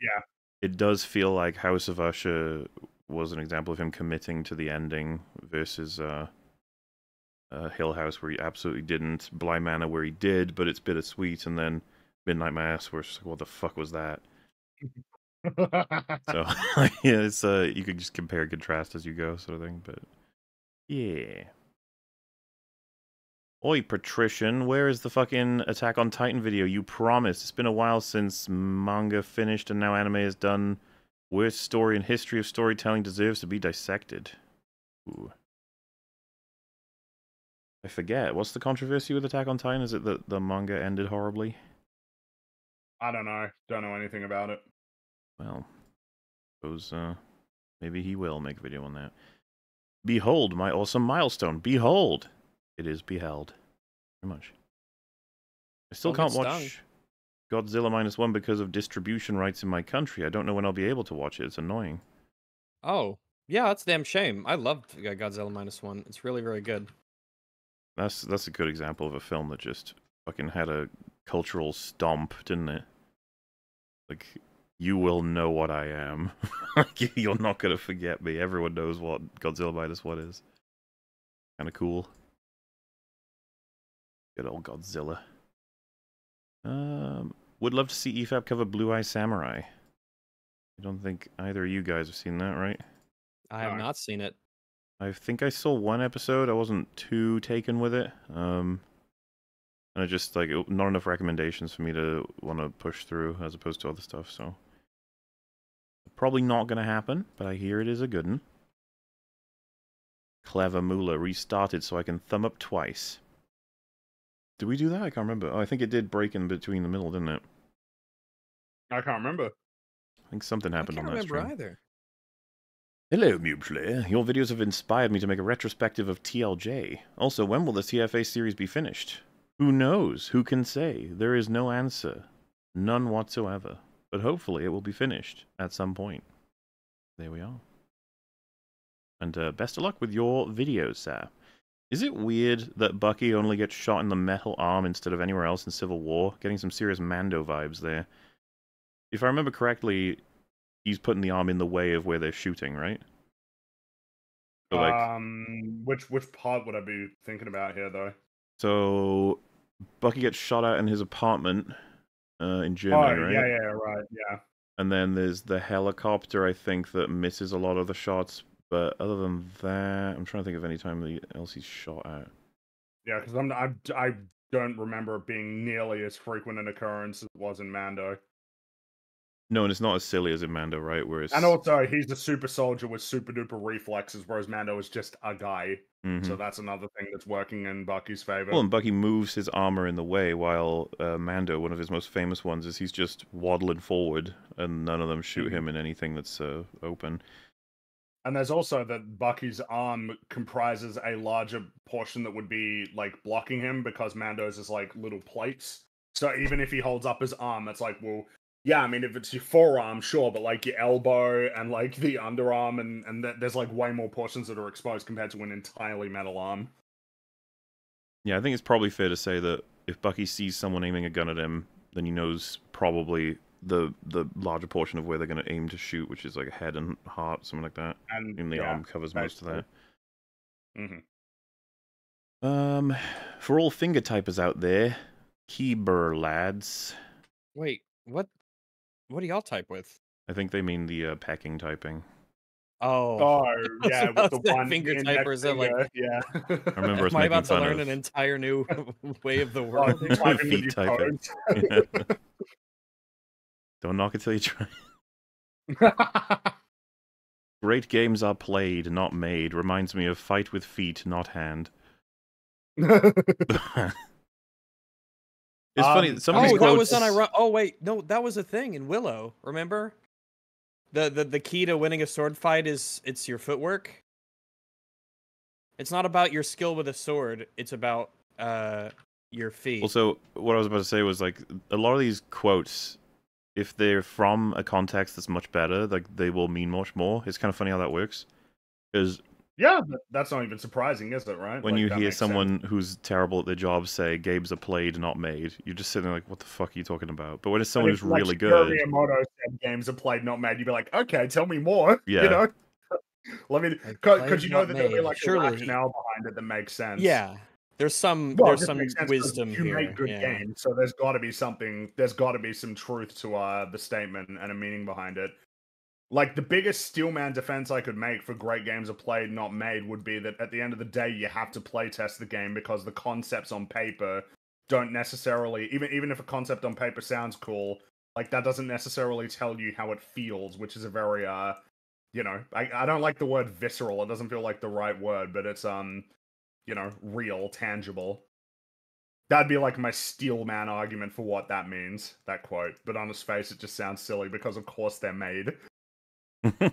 Yeah. It does feel like House of Usher was an example of him committing to the ending versus uh, uh, Hill House where he absolutely didn't, Bly Manor where he did, but it's bittersweet, and then Midnight Mass where it's like, what the fuck was that? So yeah, it's uh, you could just compare and contrast as you go, sort of thing. But yeah. Oi, Patrician, where is the fucking Attack on Titan video you promised? It's been a while since manga finished and now anime is done. Worst story in history of storytelling deserves to be dissected. Ooh. I forget. What's the controversy with Attack on Titan? Is it that the manga ended horribly? I don't know. Don't know anything about it. Well, suppose uh, maybe he will make a video on that. Behold my awesome milestone. Behold, it is beheld. Very much. I still Don't can't get watch Godzilla minus one because of distribution rights in my country. I don't know when I'll be able to watch it. It's annoying. Oh, yeah, that's a damn shame. I loved Godzilla minus one. It's really, really good. That's that's a good example of a film that just fucking had a cultural stomp, didn't it? Like you will know what I am. You're not gonna forget me. Everyone knows what Godzilla minus one is. Kind of cool. Good old Godzilla. Um, would love to see EFAP cover Blue Eye Samurai. I don't think either of you guys have seen that, right? I have not seen it. I think I saw one episode. I wasn't too taken with it. Um, and I just like not enough recommendations for me to want to push through as opposed to other stuff. So probably not gonna happen. But I hear it is a good one. Clever MauLer restarted so I can thumb up twice. Did we do that? I can't remember. Oh, I think it did break in between the middle, didn't it? I can't remember. I think something happened I can't on that remember stream. either. Hello, Mubsley. Your videos have inspired me to make a retrospective of TLJ. Also, when will the TFA series be finished? Who knows? Who can say? There is no answer. None whatsoever. But hopefully it will be finished at some point. There we are. And uh, best of luck with your videos, sir. Is it weird that Bucky only gets shot in the metal arm instead of anywhere else in Civil War? Getting some serious Mando vibes there. If I remember correctly, he's putting the arm in the way of where they're shooting, right? So like, um, which which part would I be thinking about here though? so Bucky gets shot at in his apartment uh, in Oh Germany, right? yeah, yeah, right, yeah. And then there's the helicopter, I think, that misses a lot of the shots. But other than that, I'm trying to think of any time that else he's shot at. Yeah, because I'm I, I don't remember it being nearly as frequent an occurrence as it was in Mando. No, and it's not as silly as in Mando, right? Where it's And also, he's a super soldier with super duper reflexes, whereas Mando is just a guy. Mhm. So that's another thing that's working in Bucky's favor. Well, and Bucky moves his armor in the way, while uh, Mando, one of his most famous ones, is he's just waddling forward, and none of them shoot Mhm. him in anything that's uh, open. And there's also that Bucky's arm comprises a larger portion that would be like blocking him because Mando's is like little plates. So even if he holds up his arm, it's like, well, yeah, I mean, if it's your forearm, sure, but like your elbow and like the underarm, and and th- there's like way more portions that are exposed compared to an entirely metal arm. Yeah, I think it's probably fair to say that if Bucky sees someone aiming a gun at him, then he knows probably the the larger portion of where they're going to aim to shoot, which is like head and heart, something like that. And And the yeah, arm covers most of that. mhm. Um, for all finger typers out there, keyber lads. Wait, what? What do y'all type with? I think they mean the uh, pecking typing. Oh, Oh yeah, with the one finger index typers are like- yeah. I remember us am I making about to fun learn of an entire new way of the Oh, world? you're Feet typing. Toes. Don't knock it till you try. Great games are played, not made. Reminds me of fight with feet, not hand. It's funny. Um, Some of these oh, quotes. that was unironic. Oh wait, no, that was a thing in Willow. Remember? The, the the key to winning a sword fight is it's your footwork. It's not about your skill with a sword. It's about uh your feet. Also, what I was about to say was like a lot of these quotes, if they're from a context that's much better, like they will mean much more. It's kind of funny how that works. Because yeah, that's not even surprising, is it? Right? when Like, you hear makes sense. someone who's terrible at their job say games are played, not made, you're just sitting there like, what the fuck are you talking about? But when it's someone if, who's like, really good, Miyamoto said games are played, not made. You'd be like, okay, tell me more. Yeah. You know. Let me, Like, because you know not that there'll be made. like Surely- a rationale behind it that makes sense. yeah, there's some Well, there's some makes sense 'cause wisdom you here. make good yeah. games, so there's got to be something. There's got to be some truth to uh, the statement and a meaning behind it. Like the biggest Steelman defense I could make for great games are played, not made, would be that at the end of the day, you have to play test the game because the concepts on paper don't necessarily even even if a concept on paper sounds cool, like that doesn't necessarily tell you how it feels, which is a very uh you know, I, I don't like the word visceral. It doesn't feel like the right word, but it's um, you know, real, tangible. That'd be like my steel man argument for what that means, that quote. But on its face it just sounds silly because of course they're made.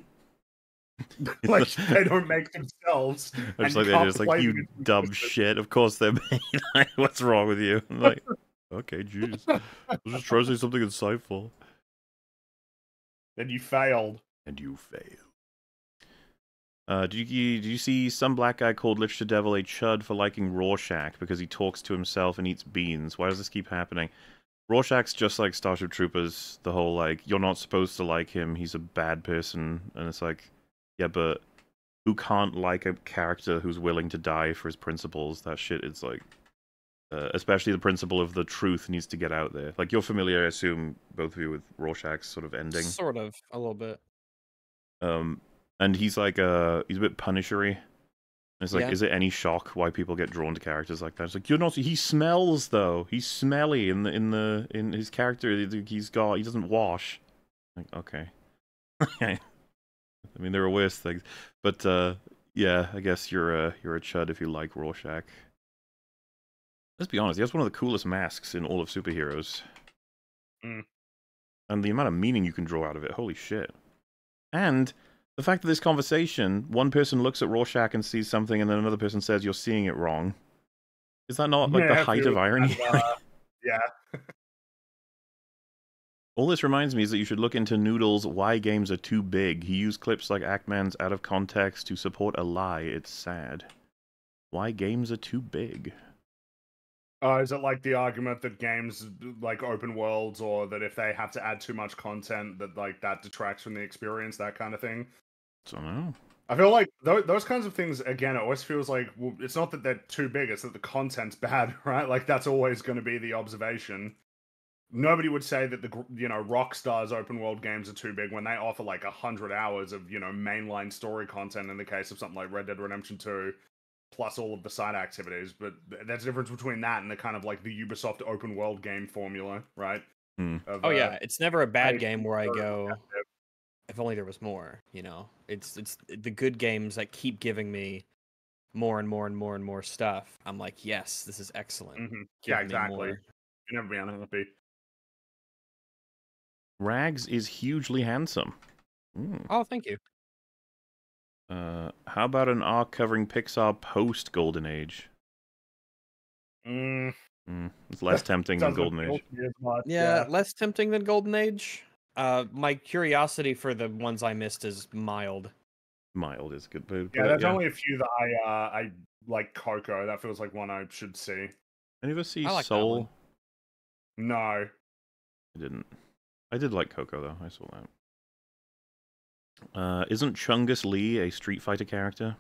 like they don't make themselves. I just like you the idea, can't it's like you dumb shit. Of course they're made. Like, What's wrong with you? I'm like, okay, jeez. I was just trying to say something insightful. Then you failed. and you fail. Uh, did you did you see some black guy called Literature Devil a chud for liking Rorschach because he talks to himself and eats beans? Why does this keep happening? Rorschach's just like Starship Troopers. The whole like you're not supposed to like him. He's a bad person, and it's like, yeah, but who can't like a character who's willing to die for his principles? That shit is like, uh, especially the principle of the truth needs to get out there. Like you're familiar, I assume, both of you with Rorschach's sort of ending. Sort of, a little bit. Um, and he's like uh he's a bit punishery. It's like, Yeah. is it any shock why people get drawn to characters like that? It's like you're not. He smells though. He's smelly in the in the in his character. He's got. He doesn't wash. Like okay. I mean, there are worse things, but uh, yeah, I guess you're a you're a chud if you like Rorschach. Let's be honest. He has one of the coolest masks in all of superheroes. Mm. And the amount of meaning you can draw out of it. Holy shit. And the fact that this conversation, one person looks at Rorschach and sees something, and then another person says you're seeing it wrong. Is that not like Yeah, the height of irony? Uh, yeah. All this reminds me is that you should look into Noodle's Why Games Are Too Big. He used clips like Ackman's out of context to support a lie. It's sad. Why games are too big? Uh, is it like the argument that games like open worlds, or that if they have to add too much content, that like that detracts from the experience, that kind of thing? Don't know. I feel like those, those kinds of things again. It always feels like well, it's not that they're too big; it's that the content's bad, right? Like that's always going to be the observation. Nobody would say that the you know Rockstar's open world games are too big when they offer like a hundred hours of you know mainline story content. In the case of something like Red Dead Redemption Two, plus all of the side activities. But th- there's a difference between that and the kind of like the Ubisoft open world game formula, right? Hmm. Of, Oh uh, yeah, it's never a bad I game where I prefer go. Objective. If only there was more. You know, it's it's the good games that keep giving me more and more and more and more stuff. I'm like, yes, this is excellent. Mhm. Yeah, exactly. more. You never be unhappy. Rags is hugely handsome. Hmm. Oh, thank you. Uh, how about an arc covering Pixar post Golden Age? Mm, Hmm. It's less tempting than Golden Age. to me Yeah, less tempting than Golden Age. Uh, my curiosity for the ones I missed is mild. Mild is good, but, Yeah, there's yeah. only a few that I uh I like Coco. That feels like one I should see. Any of us see like Soul? No. I didn't. I did like Coco though. I saw that. Uh, isn't Chungus Lee a Street Fighter character?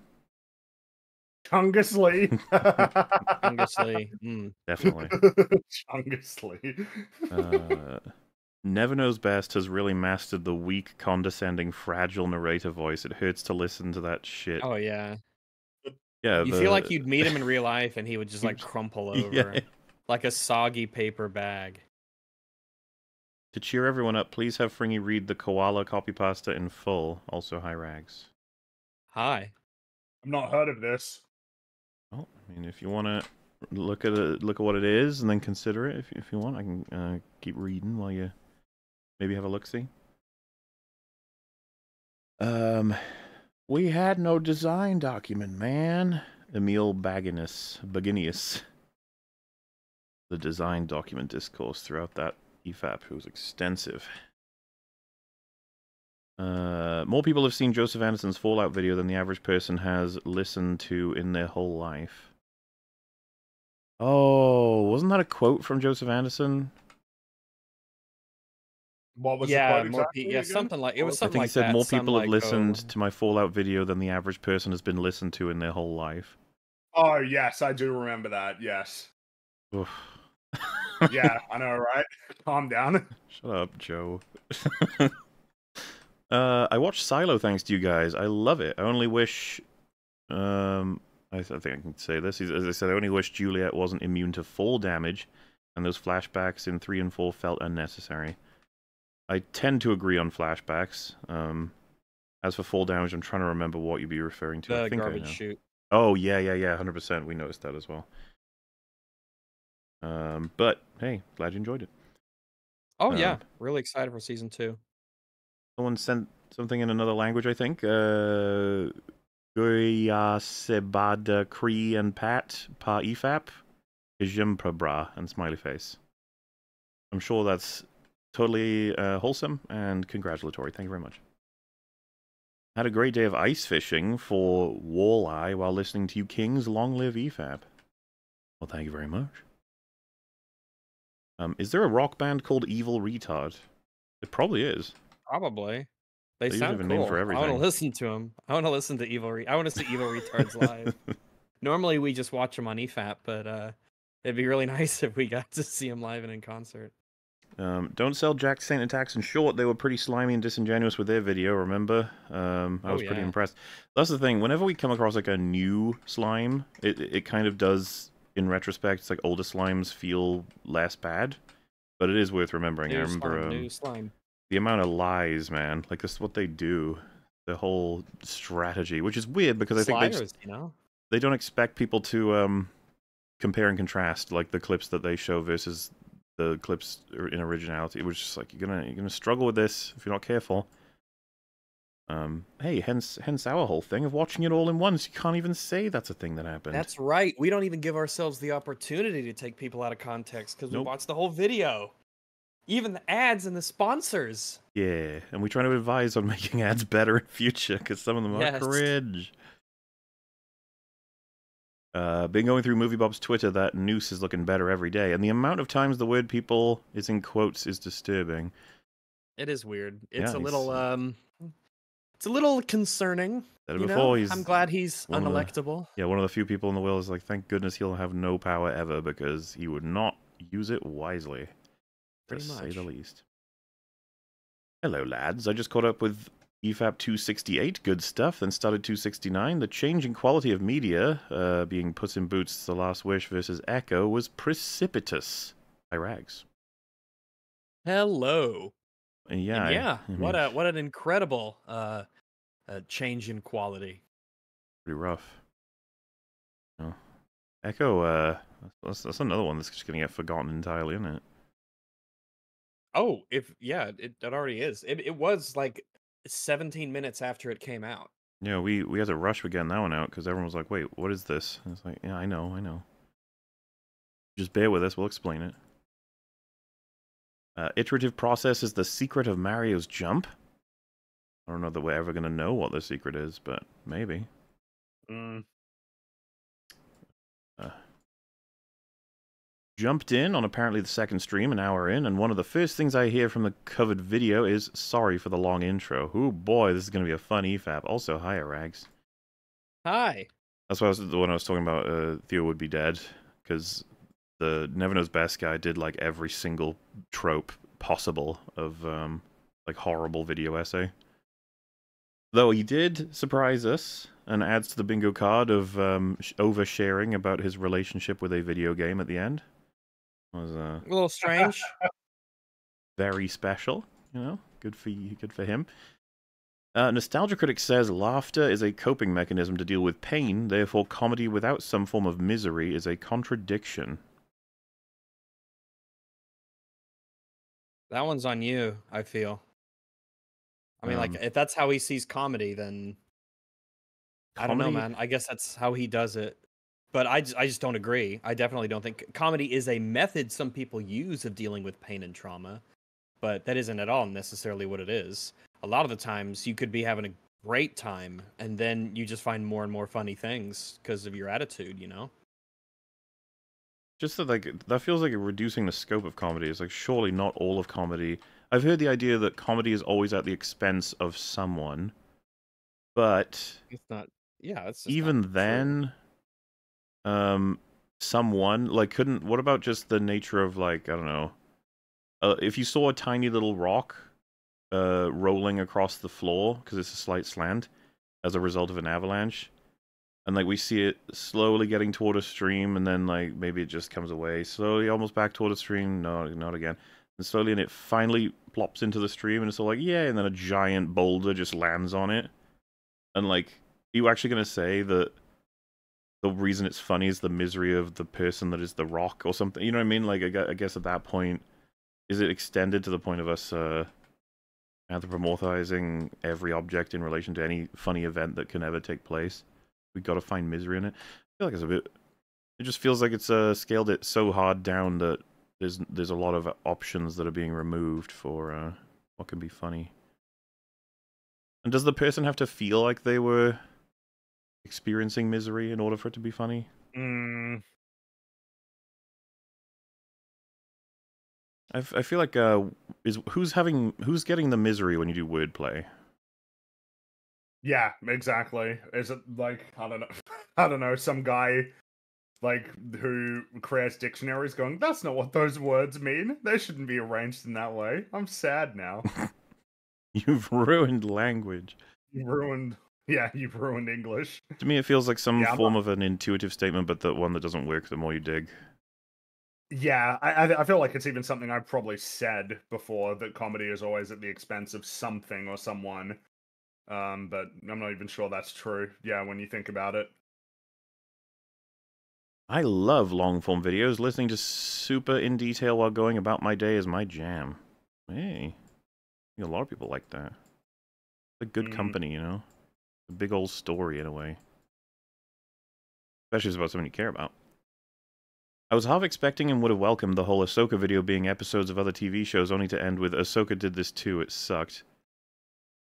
Chungus Lee. Chungus Lee. Mm. Definitely. Chungus Lee. Uh, Never Knows Best has really mastered the weak, condescending, fragile narrator voice. It hurts to listen to that shit. Oh yeah. yeah, You the- feel like you'd meet him in real life and he would just like crumple over Yeah. like a soggy paper bag. To cheer everyone up, please have Fringy read the koala copy pasta in full. Also, hi rags. Hi. I've not heard of this. Well, I mean, if you want to look at it, look at what it is, and then consider it, if if you want, I can uh, keep reading while you maybe have a look see. Um, we had no design document, man. Emil Baginus, Baginius. The design document discourse throughout that EFAP was extensive. Uh, more people have seen Joseph Anderson's Fallout video than the average person has listened to in their whole life. Oh, wasn't that a quote from Joseph Anderson? What was the yeah, quote more exactly pe- yeah, again? something like it was was I think like he said that. more people have like, listened oh, to my Fallout video than the average person has been listened to in their whole life. Oh yes, I do remember that. Yes. Oof. Yeah, I know, right? Calm down. Shut up, Joe. uh, I watched Silo thanks to you guys. I love it. I only wish. Um, I, th- I think I can say this. As I said, I only wish Juliet wasn't immune to fall damage, and those flashbacks in three and four felt unnecessary. I tend to agree on flashbacks. Um, as for fall damage, I'm trying to remember what you'd be referring to. I the think I know. chute. Oh yeah, yeah, yeah, hundred percent. We noticed that as well. Um, but hey, glad you enjoyed it. Oh yeah, Um, really excited for season two. Someone sent something in another language, I think. Uh, Guya Sebada Cree and Pat Pa Efap Ijimpa Bra and smiley face. I'm sure that's totally uh, wholesome and congratulatory. Thank you very much. Had a great day of ice fishing for walleye while listening to you kings. Long live EFAP. Well, thank you very much. Um, is there a rock band called Evil Retard? It probably is. Probably. They, They sound have a cool. name for I want to listen to them. I want to listen to Evil. Re- I want to see Evil Retards live. Normally we just watch them on EFAP, but uh, it'd be really nice if we got to see them live and in concert. Um, don't sell Jack Saint attacks in short. They were pretty slimy and disingenuous with their video. Remember, um, I Oh, was pretty impressed. That's the thing. Whenever we come across like a new slime, it it kind of does. In retrospect, it's like older slimes feel less bad, but it is worth remembering. I remember slime, um, new slime. the amount of lies, man. Like this is what they do. The whole strategy, which is weird because I think they you know. they don't expect people to um compare and contrast like the clips that they show versus the clips in originality. It was just like you're gonna you're gonna struggle with this if you're not careful. Um, hey, hence hence our whole thing of watching it all in once. You can't even say that's a thing that happened. That's right. We don't even give ourselves the opportunity to take people out of context because Nope. we watch the whole video. Even the ads and the sponsors. yeah, and we try to advise on making ads better in future because some of them are Yes. cringe. Uh, been going through MovieBob's Twitter. That noose is looking better every day, and the amount of times the word "people" is in quotes is disturbing. It is weird. Yeah, It's a little um it's a little concerning. Said it before. He's I'm glad he's of the- unelectable. Yeah, one of the few people in the world is like, thank goodness he'll have no power ever because he would not use it wisely, to Pretty say the least. Hello, lads. I just caught up with EFAP 268. Good stuff. Then started 269. The changing quality of media, uh, being Puss in Boots: The Last Wish versus Echo, was precipitous. Hi, Rags. Hello. And yeah, I- yeah. I what mean, a what an incredible uh, uh change in quality. pretty rough. Oh. Echo, uh, that's, that's another one that's just gonna get forgotten entirely, isn't it? Oh, if yeah, it, it already is. It it was like 17 minutes after it came out. Yeah, we we had to rush with getting that one out because everyone was like, "Wait, what is this?" And it's like, "Yeah, I know, I know. Just bear with us. We'll explain it." Uh, iterative process is the secret of Mario's jump. I don't know that we're ever gonna know what the secret is, but maybe. Mm. Uh, jumped in on apparently the second stream, an hour in, and one of the first things I hear from the covered video is "Sorry for the long intro." Oh boy, this is gonna be a fun EFAP. Also, hi, Rags. Hi. That's why I was the one I was talking about. Uh, Theo would be dead because the Never Knows Best guy did like every single trope possible of um, like horrible video essay. Though he did surprise us and adds to the bingo card of um, oversharing about his relationship with a video game at the end. Was uh, A little strange. very special. You know, good for you, good for him. Uh, Nostalgia Critic says laughter is a coping mechanism to deal with pain. Therefore, comedy without some form of misery is a contradiction. that one's on you. I feel. I mean, Um, like if that's how he sees comedy, then I don't know, man. I guess that's how he does it. But I just, I just don't agree. I definitely don't think comedy is a method some people use of dealing with pain and trauma, but that isn't at all necessarily what it is. A lot of the times you could be having a great time and then you just find more and more funny things because of your attitude, you know? Just that, like, that feels like reducing the scope of comedy. It's like, surely not all of comedy. I've heard the idea that comedy is always at the expense of someone, but It's not yeah, it's even true. Um, someone like couldn't. What about just the nature of like I don't know, uh, if you saw a tiny little rock, uh, rolling across the floor because it's a slight slant as a result of an avalanche, and like we see it slowly getting toward a stream, and then like maybe it just comes away slowly, almost back toward a stream. No, not again. And slowly, and it finally plops into the stream, and it's all like, yeah, and then a giant boulder just lands on it. And like, are you actually gonna say that the reason it's funny is the misery of the person that is the rock or something? You know what I mean? Like, I guess at that point, is it extended to the point of us uh, anthropomorphizing every object in relation to any funny event that can ever take place? We've got to find misery in it. I feel like it's a bit. It just feels like it's uh, scaled it so hard down that there's there's a lot of options that are being removed for uh, what can be funny. And does the person have to feel like they were experiencing misery in order for it to be funny? Mm, I, f- I feel like uh, is who's having who's getting the misery when you do wordplay? yeah, exactly. Is it like I don't know, I don't know, some guy like who creates dictionaries going, that's not what those words mean. They shouldn't be arranged in that way. I'm sad now. You've ruined language. you ruined. Yeah, you've ruined English. To me, it feels like some Yeah, form of an intuitive statement, but the one that doesn't work the more you dig. Yeah, I, I I feel like it's even something I've probably said before that comedy is always at the expense of something or someone. Um, but I'm not even sure that's true. Yeah, when you think about it. I love long form videos. Listening to super in detail while going about my day is my jam. Hey, I think a lot of people like that. It's a good Mhm. company, you know. A big old story in a way. Especially about something you care about. I was half expecting and would have welcomed the whole Ahsoka video being episodes of other TV shows, only to end with Ahsoka did this too. It sucked.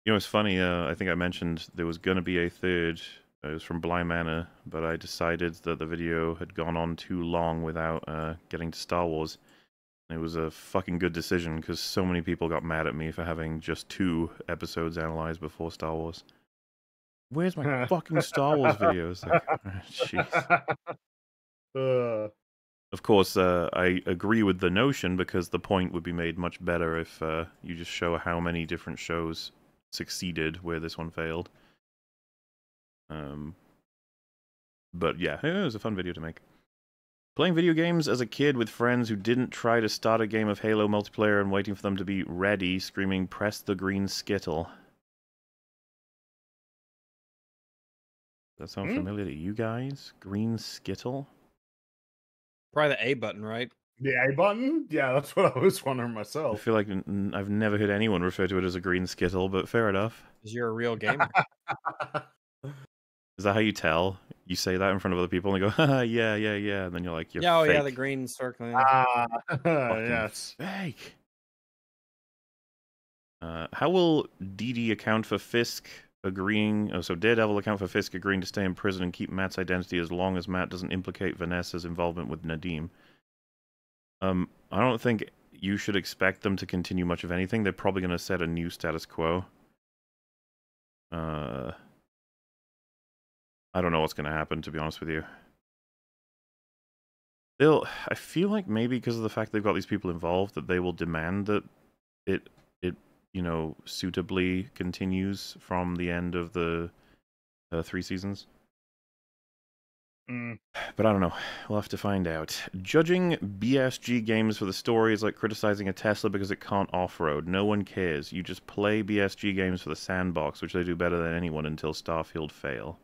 You know, it's funny. Uh, I think I mentioned there was going to be a third. It was from Bly Manor, but I decided that the video had gone on too long without uh, getting to Star Wars. It was a fucking good decision because so many people got mad at me for having just two episodes analyzed before Star Wars. Where's my fucking Star Wars videos? Like, Jeez. Uh, Of course, uh, I agree with the notion because the point would be made much better if uh, you just show how many different shows succeeded where this one failed. Um, but yeah, it was a fun video to make. Playing video games as a kid with friends who didn't try to start a game of Halo multiplayer and waiting for them to be ready, screaming, press the green skittle. That sound Hmm? familiar to you guys? Green skittle? Probably the A button, right? the A button? Yeah, that's what I was wondering myself. I feel like n- n- I've never heard anyone refer to it as a green skittle, but fair enough. Because you're a real gamer. Is that how you tell? You say that in front of other people and they go, Haha, yeah, yeah, yeah, and then you're like, you're yeah, oh fake. yeah, the green circling. Ah, Fucking yes. Fake. Uh, how will DD account for Fisk agreeing? Oh, so Daredevil account for Fisk agreeing to stay in prison and keep Matt's identity as long as Matt doesn't implicate Vanessa's involvement with Nadeem. Um, I don't think you should expect them to continue much of anything. They're probably going to set a new status quo. Uh, I don't know what's going to happen, to be honest with you. they'll. I feel like maybe because of the fact they've got these people involved, that they will demand that it it you know suitably continues from the end of the uh, three seasons. Mm. But I don't know. We'll have to find out. Judging BSG games for the story is like criticizing a Tesla because it can't off road. No one cares. You just play BSG games for the sandbox, which they do better than anyone until Starfield fail.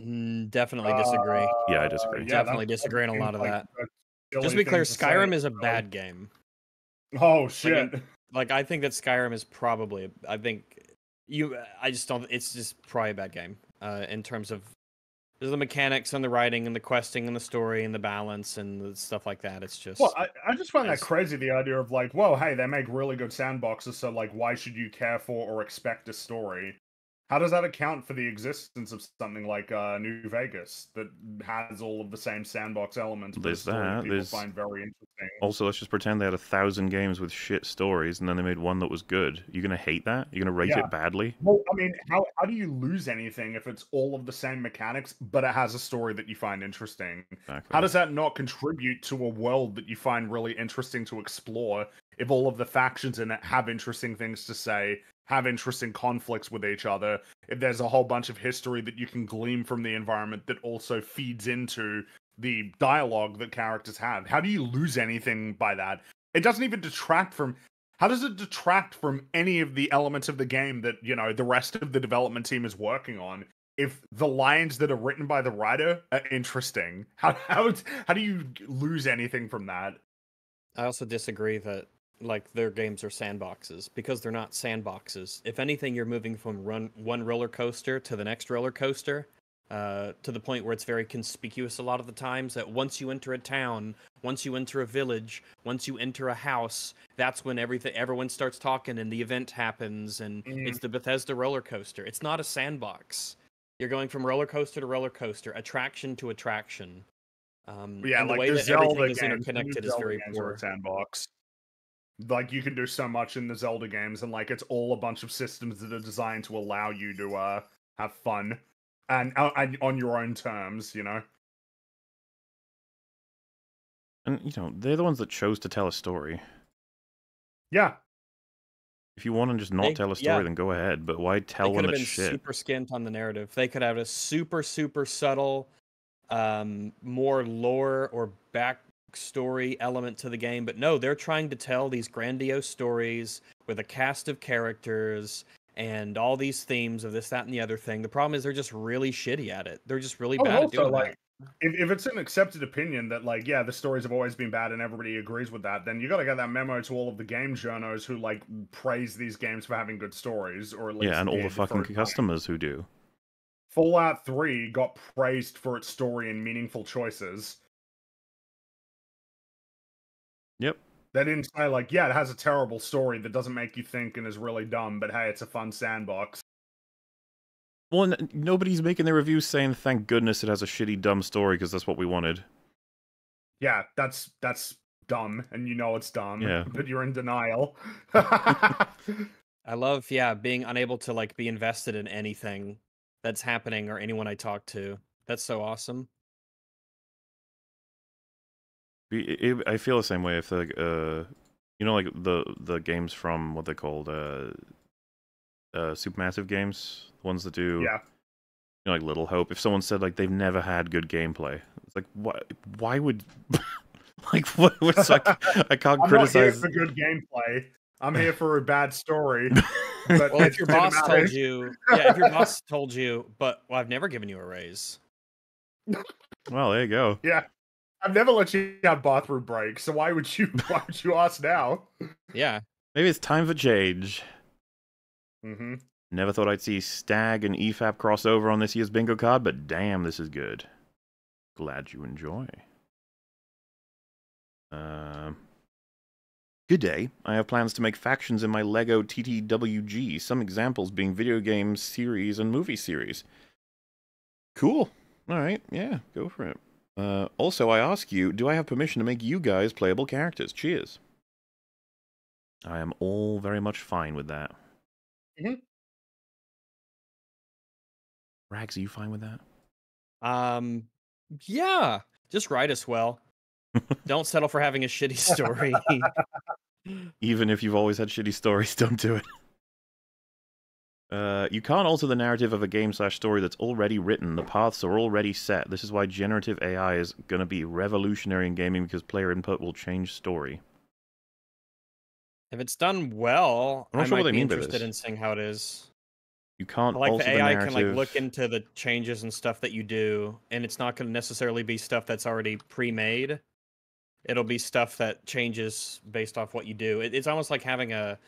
Mm, definitely disagree. Yeah, I Uh, disagree. yeah, Definitely that's- disagree on a lot of like that. Just to be clear, thing to say, Skyrim is a bad game. Oh shit! Like I think that Skyrim is probably. I think you. I just don't. It's just probably a bad game. Uh, in terms of the mechanics and the writing and the questing and the story and the balance and the stuff like that. It's just. Well, I, I just find that crazy. The idea of like, whoa, hey, they make really good sandboxes, so like, why should you care for or expect a story? How does that account for the existence of something like uh, New Vegas that has all of the same sandbox elements? There's that, People there's- find very interesting. Also, let's just pretend they had a thousand games with shit stories, and then they made one that was good. You're gonna hate that? You're gonna rate Yeah. it badly? Well, I mean, how how do you lose anything if it's all of the same mechanics, but it has a story that you find interesting? Exactly. How does that not contribute to a world that you find really interesting to explore if all of the factions in it have interesting things to say, have interesting conflicts with each other, if there's a whole bunch of history that you can glean from the environment that also feeds into the dialogue that characters have? How do you lose anything by that? It doesn't even detract from how does it detract from any of the elements of the game that, you know, the rest of the development team is working on? if the lines that are written by the writer are interesting how how how do you lose anything from that I also disagree that like their games are sandboxes because they're not sandboxes. If anything, you're moving from run one roller coaster to the next roller coaster, uh, to the point where it's very conspicuous a lot of the times that once you enter a town, once you enter a village, once you enter a house, that's when everything everyone starts talking and the event happens and Mhm. it's the Bethesda roller coaster. It's not a sandbox. You're going from roller coaster to roller coaster, attraction to attraction. Um, yeah and the like way the that zelda everything is games, interconnected is very poor. sandbox like you can do so much in the zelda games and like it's all a bunch of systems that are designed to allow you to uh have fun and, uh, and on your own terms you know And you know, they're the ones that chose to tell a story. yeah If you want to just not They- tell a story, yeah. then go ahead. But why tell they one could have that's been shit? super skint on the narrative. They could have a super super subtle, um, more lore or backstory element to the game. But no, they're trying to tell these grandiose stories with a cast of characters and all these themes of this, that, and the other thing. The problem is they're just really shitty at it. They're just really Oh, bad at also, doing like, that. if, if it's an accepted opinion that like yeah the stories have always been bad and everybody agrees with that then you got to get that memo to all of the game journos who like praise these games for having good stories or at least Yeah, and all the fucking a time. customers who do. fallout 3 got praised for its story and meaningful choices Yep. they didn't say like yeah it has a terrible story that doesn't make you think and is really dumb but hey it's a fun sandbox Well, nobody's making their reviews saying, "Thank goodness it has a shitty, dumb story," because that's what we wanted. yeah that's that's dumb and you know it's dumb Yeah. but you're in denial I love, yeah, being unable to like be invested in anything that's happening or anyone I talk to. That's so awesome. Be- it- I feel the same way. If like, uh, you know, like the the games from what they called uh, uh, supermassive games, the ones that do, yeah you know, like Little Hope. If someone said like they've never had good gameplay, it's like why? Why would? like what? What's like? I can't I'm not here for good gameplay. I'm here for a bad story. But Well, if your boss told you, yeah, if your boss told you, but well, I've never given you a raise. well, there you go. Yeah. I've never let you have bathroom breaks, so why would you why would you ask now? Yeah, Maybe it's time for change. Mm-hmm. Never thought I'd see Stag and EFAP crossover on this year's bingo card, but damn, this is good. Glad you enjoy. Um, good day. I have plans to make factions in my LEGO TTWG, some examples being video game series and movie series. Cool. All right, yeah, go for it. Uh, also, I ask you, do I have permission to make you guys playable characters? Cheers. I am all very much fine with that. Mhm. Rags, are you fine with that? um, yeah, just write us well. Don't settle for having a shitty story. Even if you've always had shitty stories, don't do it. Uh, you can't alter the narrative of a game slash story that's already written. The paths are already set. This is why generative AI is going to be revolutionary in gaming because player input will change story. if it's done well, I'm not I sure what might they be mean by interested in seeing how it is. You can't like alter the AI narrative. can like look into the changes and stuff that you do, and it's not going to necessarily be stuff that's already pre-made. It'll be stuff that changes based off what you do. It, it's almost like having a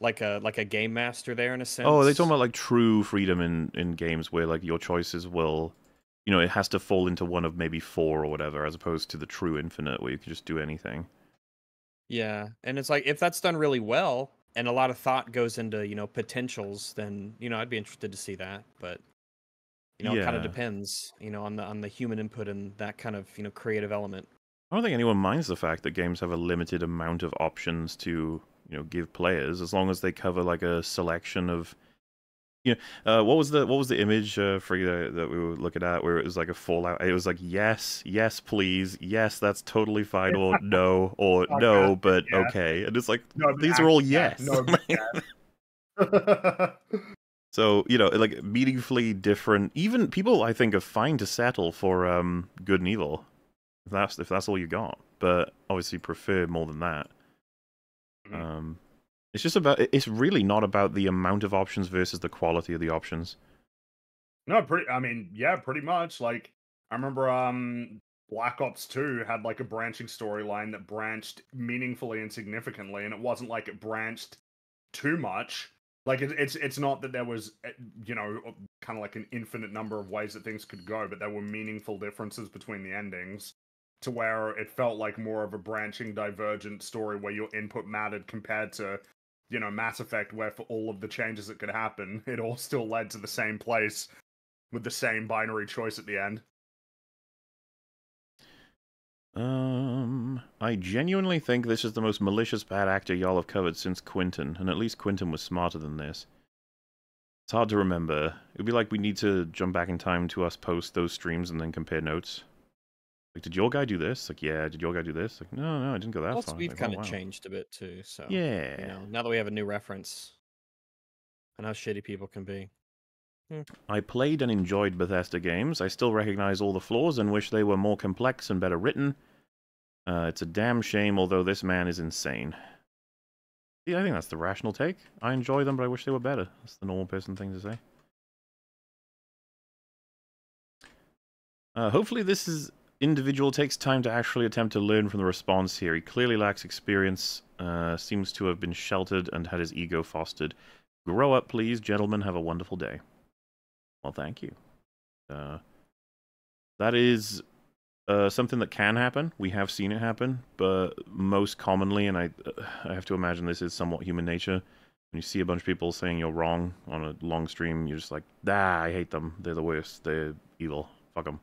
like a like a game master there in a sense. Oh, they talking about like true freedom in in games where like your choices will, you know, it has to fall into one of maybe four or whatever, as opposed to the true infinite where you can just do anything. Yeah, and it's like if that's done really well, and a lot of thought goes into you know potentials, then you know I'd be interested to see that. But you know, it kind of depends, you know, on the on the human input and that kind of you know creative element. I don't think anyone minds the fact that games have a limited amount of options to, you know, give players as long as they cover like a selection of you know, uh, what was the what was the image uh, for you that we were looking at where it was like a fallout? It was like yes, yes, please, yes, that's totally fine, or no, or Okay, no, but yeah. okay, and it's like No, these are all yes. no. So you know, like meaningfully different. Even people, I think, are fine to settle for um, good and evil. If that's if that's all you got, but obviously prefer more than that. Mhm. Um, it's just about. It's really not about the amount of options versus the quality of the options. No, pretty. I mean, yeah, pretty much. Like I remember, um, Black Ops Two had like a branching storyline that branched meaningfully and significantly, and it wasn't like it branched too much. Like it, it's it's not that there was, eh, you know, kind of like an infinite number of ways that things could go, but there were meaningful differences between the endings, to where it felt like more of a branching, divergent story where your input mattered compared to. You know, Mass Effect, where for all of the changes that could happen, it all still led to the same place with the same binary choice at the end. Um, I genuinely think this is the most malicious bad actor y'all have covered since Quinton, and at least Quinton was smarter than this. It's hard to remember. It'd be like we need to jump back in time to us post those streams and then compare notes. Like, did your guy do this? Like, yeah. Did your guy do this? Like, no, no, I didn't go that Plus, far. we've Like, oh, kind of wow. changed a bit too. So Yeah. you know, now that we have a new reference, and how shitty people can be. I played and enjoyed Bethesda games. I still recognize all the flaws and wish they were more complex and better written. Uh, it's a damn shame, although this man is insane. Yeah, I think that's the rational take. I enjoy them, but I wish they were better. That's the normal person thing to say. Uh, hopefully, this is individual takes time to actually attempt to learn from the response here. He clearly lacks experience, uh, seems to have been sheltered and had his ego fostered. Grow up, please, gentlemen. Have a wonderful day. Well, thank you. Uh, that is uh, something that can happen. We have seen it happen, but most commonly, and I, I have to imagine this is somewhat human nature. When you see a bunch of people saying you're wrong on a long stream, you're just like, ah, I hate them. They're the worst. They're evil. Fuck them.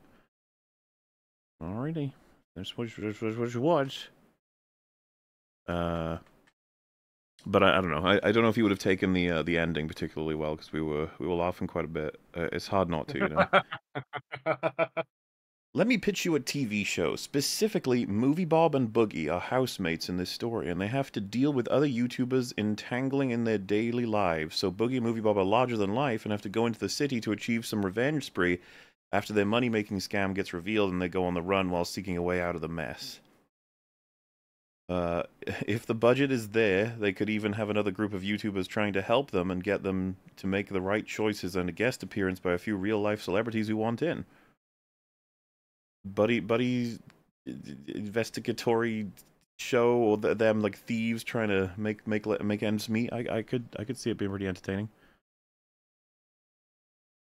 Alrighty. That's what, that's what, you watch. Uh, but I, I don't know. I, I don't know if you would have taken the uh, the ending particularly well because we were we were laughing quite a bit. Uh, it's hard not to, you know. Let me pitch you a TV show. Specifically, Movie Bob and Boogie are housemates in this story, and they have to deal with other YouTubers entangling in their daily lives. So Boogie and Movie Bob are larger than life and have to go into the city to achieve some revenge spree after their money making scam gets revealed and they go on the run while seeking a way out of the mess. Uh, if the budget is there, they could even have another group of YouTubers trying to help them and get them to make the right choices and a guest appearance by a few real life celebrities who want in. Buddy, buddy, investigatory show or th- them like thieves trying to make make make ends meet. I I could I could see it being pretty entertaining.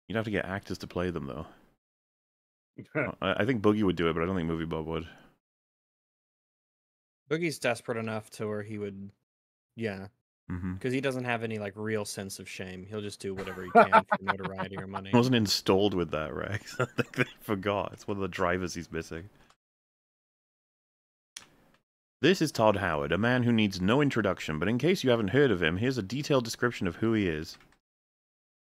You'd have to get actors to play them though. I, think Boogie would do it, but I don't think Movie Bob would. Boogie's desperate enough to where he would, yeah, mm-hmm. because he doesn't have any like real sense of shame. He'll just do whatever he can for notoriety or money. I wasn't installed with that, Rex. I think they forgot. It's one of the drivers he's missing. This is Todd Howard, a man who needs no introduction, but in case you haven't heard of him, here's a detailed description of who he is.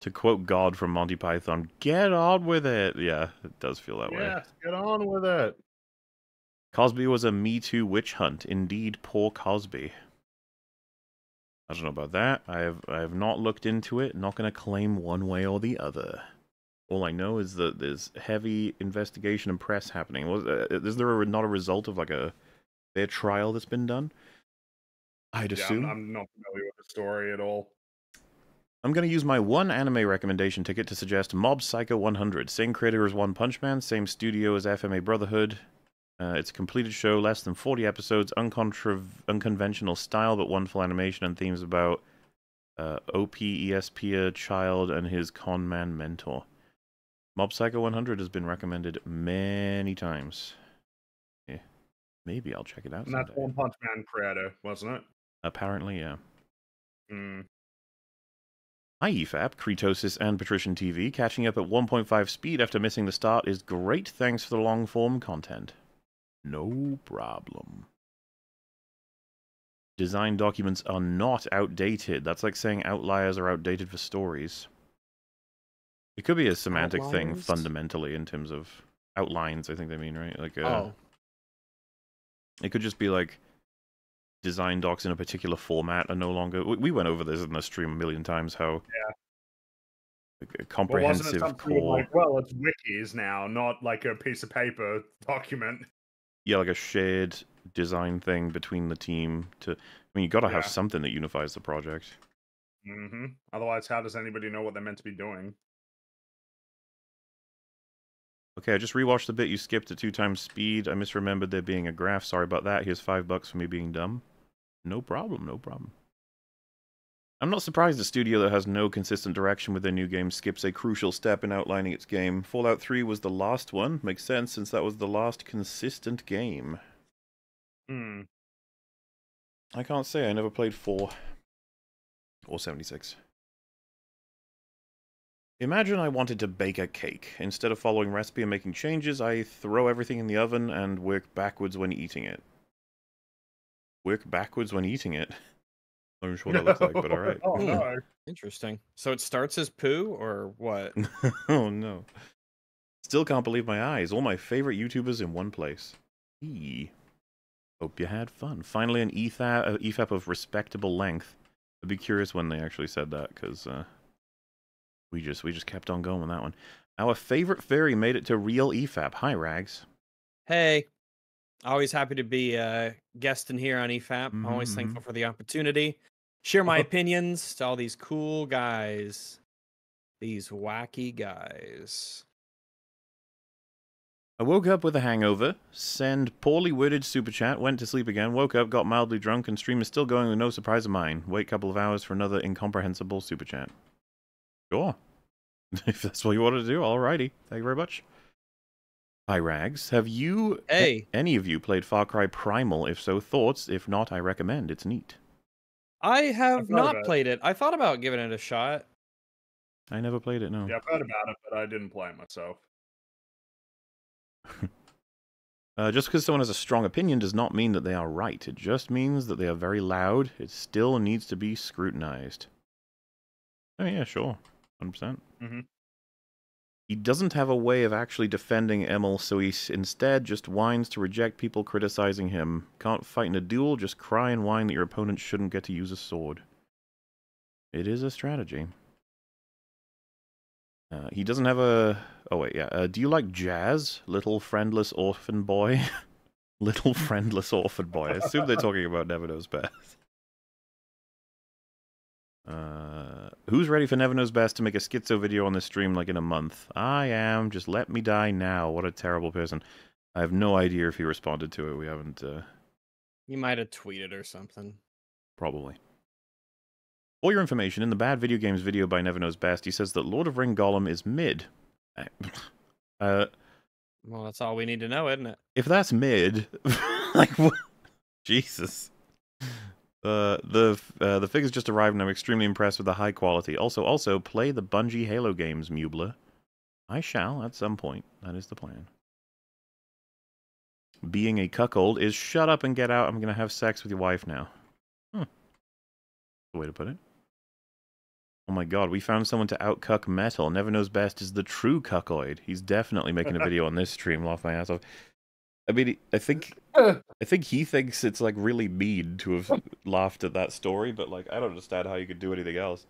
To quote God from Monty Python, get on with it. Yeah, it does feel that way. yes, get on with it. Cosby was a Me Too witch hunt. Indeed, poor Cosby. I don't know about that. I have I have not looked into it. Not going to claim one way or the other. All I know is that there's heavy investigation and press happening. Was uh, is there a, not a result of like a fair trial that's been done? I'd Yeah, assume. I'm, I'm not familiar with the story at all. I'm going to use my one anime recommendation ticket to suggest Mob Psycho 100. Same creator as One Punch Man, same studio as FMA Brotherhood. Uh, it's a completed show, less than 40 episodes, unconventional style, but wonderful animation and themes about uh, OP ESP, a child, and his con man mentor. Mob Psycho 100 has been recommended many times. Yeah, maybe I'll check it out And that's. One Punch Man creator, wasn't it? Apparently, yeah. Hmm. Hi EFAP, Kretosis, and Patrician TV. Catching up at 1.5 speed after missing the start is great. Thanks for the long form content. No problem. Design documents are not outdated. That's like saying outliers are outdated for stories. It could be a semantic thing fundamentally in terms of outlines, I think they mean, right? Like uh, Oh, it could just be like design docs in a particular format are no longer. we- We went over this in the stream a million times. How Yeah. like, a But wasn't comprehensive it core, like, well, it's wikis now, not like a piece of paper document? yeah, like a shared design thing between the team. To I mean, you got to have Yeah. something that unifies the project. hmm Otherwise, how does anybody know what they're meant to be doing? Okay, I just rewatched the bit you skipped at two times speed. I misremembered there being a graph. Sorry about that. Here's five bucks for me being dumb. No problem, no problem. I'm not surprised a studio that has no consistent direction with their new game skips a crucial step in outlining its game. Fallout 3 was the last one. Makes sense since that was the last consistent game. Hmm. I can't say I never played 4 or 76. Imagine I wanted to bake a cake. Instead of following recipe and making changes, I throw everything in the oven and work backwards when eating it. Work backwards when eating it? I'm Not sure what that looks like, but alright. oh Hmm. no. interesting. So it starts as poo, or what? oh no. Still can't believe my eyes. All my favorite YouTubers in one place. E. Hope you had fun. Finally, an EFAP, uh, EFAP of respectable length. I'd be curious when they actually said that, because uh, we just we just kept on going with that one. Our favorite fairy made it to real EFAP. Hi, Rags. Hey, always happy to be a guest in here on EFAP. Always Mhm, thankful for the opportunity. Share my opinions to all these cool guys, these wacky guys. I woke up with a hangover, send poorly worded super chat, went to sleep again, woke up, got mildly drunk, and stream is still going with no surprise of mine. Wait a couple of hours for another incomprehensible super chat. Sure. if that's what you want to do, alrighty. Thank you very much. Hi, Rags. Have you, a- Hey. any of you, played Far Cry Primal? If so, thoughts? If not, I recommend. It's neat. I have thought not about it. played it. I thought about giving it a shot. I never played it, no. Yeah, I've heard about it, but I didn't play it myself. Uh, just because someone has a strong opinion does not mean that they are right. It just means that they are very loud. It still needs to be scrutinized. Oh, yeah, sure. 100%. Mhm. He doesn't have a way of actually defending Emil, so he instead just whines to reject people criticizing him. Can't fight in a duel, just cry and whine that your opponent shouldn't get to use a sword. It is a strategy. Uh, he doesn't have a. Oh wait, yeah. Uh, do you like jazz, little friendless orphan boy? little friendless orphan boy. I assume they're talking about Never Knows Best. Uh, who's ready for Never Knows Best to make a schizo video on this stream like in a month? I am. Just let me die now. What a terrible person. I have no idea if he responded to it. We haven't. Uh, You might have tweeted or something. Probably. For your information, in the Bad Video Games video by Never Knows Best, he says that Lord of Ring Gollum is mid. Uh, Well, that's all we need to know, isn't it? if that's mid, like what? Jesus. Uh, the uh, the figures just arrived, and I'm extremely impressed with the high quality. Also, also play the Bungie Halo games, Mubla. I shall at some point. That is the plan. Being a cuckold is shut up and get out. I'm gonna have sex with your wife now. Hmm. The way to put it. Oh my god, we found someone to outcuck metal. Never knows best is the true cuckoid. He's definitely making a video on this stream. Laugh my ass off. I mean, I think I think he thinks it's like really mean to have laughed at that story, but like I don't understand how you could do anything else.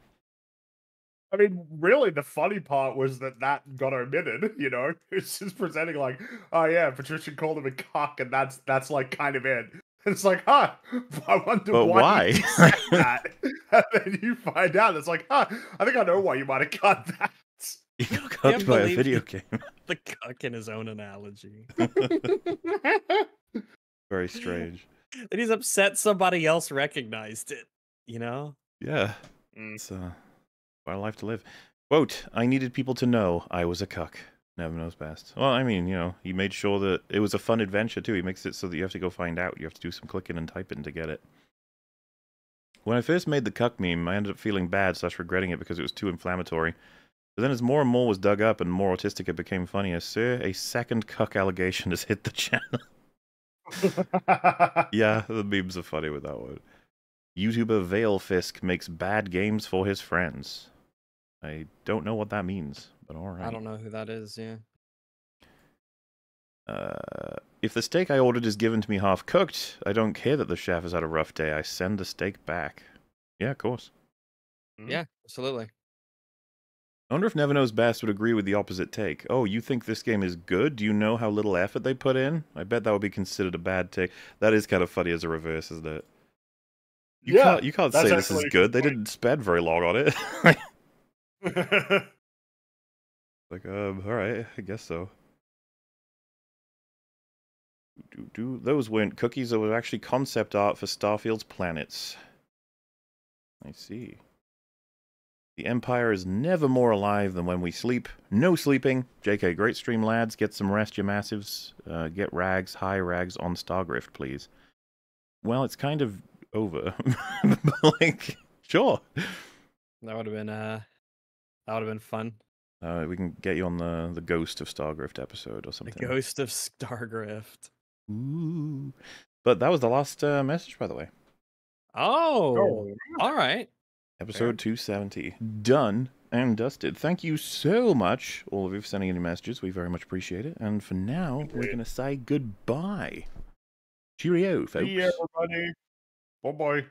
I mean, really, the funny part was that that got omitted. You know, it's just presenting like, oh yeah, Patricia called him a cock, and that's that's like kind of it. It's like, huh? I wonder But why. why? you said that. and then you find out it's like, huh? I think I know why you might have cut that. You got cucked by a video game. The cuck in his own analogy. Very strange. and he's upset somebody else recognized it. You know? Yeah, Mm. it's uh, quite a life to live. Quote: I needed people to know I was a cuck. Never knows best. Well, I mean, you know, he made sure that it was a fun adventure too. He makes it so that you have to go find out. You have to do some clicking and typing to get it. When I first made the cuck meme, I ended up feeling bad slash regretting it because it was too inflammatory. But then as more and more was dug up and more autistic it became funnier, sir, a second cuck allegation has hit the channel. yeah, the memes are funny with that one. YouTuber Veilfisk makes bad games for his friends. I don't know what that means, but alright. I don't know who that is, yeah. Uh, if the steak I ordered is given to me half cooked, I don't care that the chef has had a rough day. I send the steak back. Yeah, of course. Yeah, absolutely. I wonder if Never Bass would agree with the opposite take. Oh, you think this game is good? Do you know how little effort they put in? I bet that would be considered a bad take. That is kind of funny as a reverse, isn't it? You Yeah, can't, you can't say this is good. good They didn't spend very long on it. like, um, all right, I guess so. Do, do, those weren't cookies, those were actually concept art for Starfield's planets. I see. The Empire is never more alive than when we sleep. No sleeping. JK, great stream, lads. Get some rest, you massives. Uh, get rags, high rags on Stargrift, please. Well, it's kind of over. but, like, sure. That would have been uh that would have been fun. Uh, we can get you on the, the Ghost of Stargrift episode or The something. ghost of Stargrift. Ooh. But that was the last uh, message, by the way. Oh, Oh, all right. Episode 270. Done and dusted. Thank you so much, all of you, for sending in your messages. We very much appreciate it. And for now, we're going to say goodbye. Cheerio, folks. See everybody. Bye bye.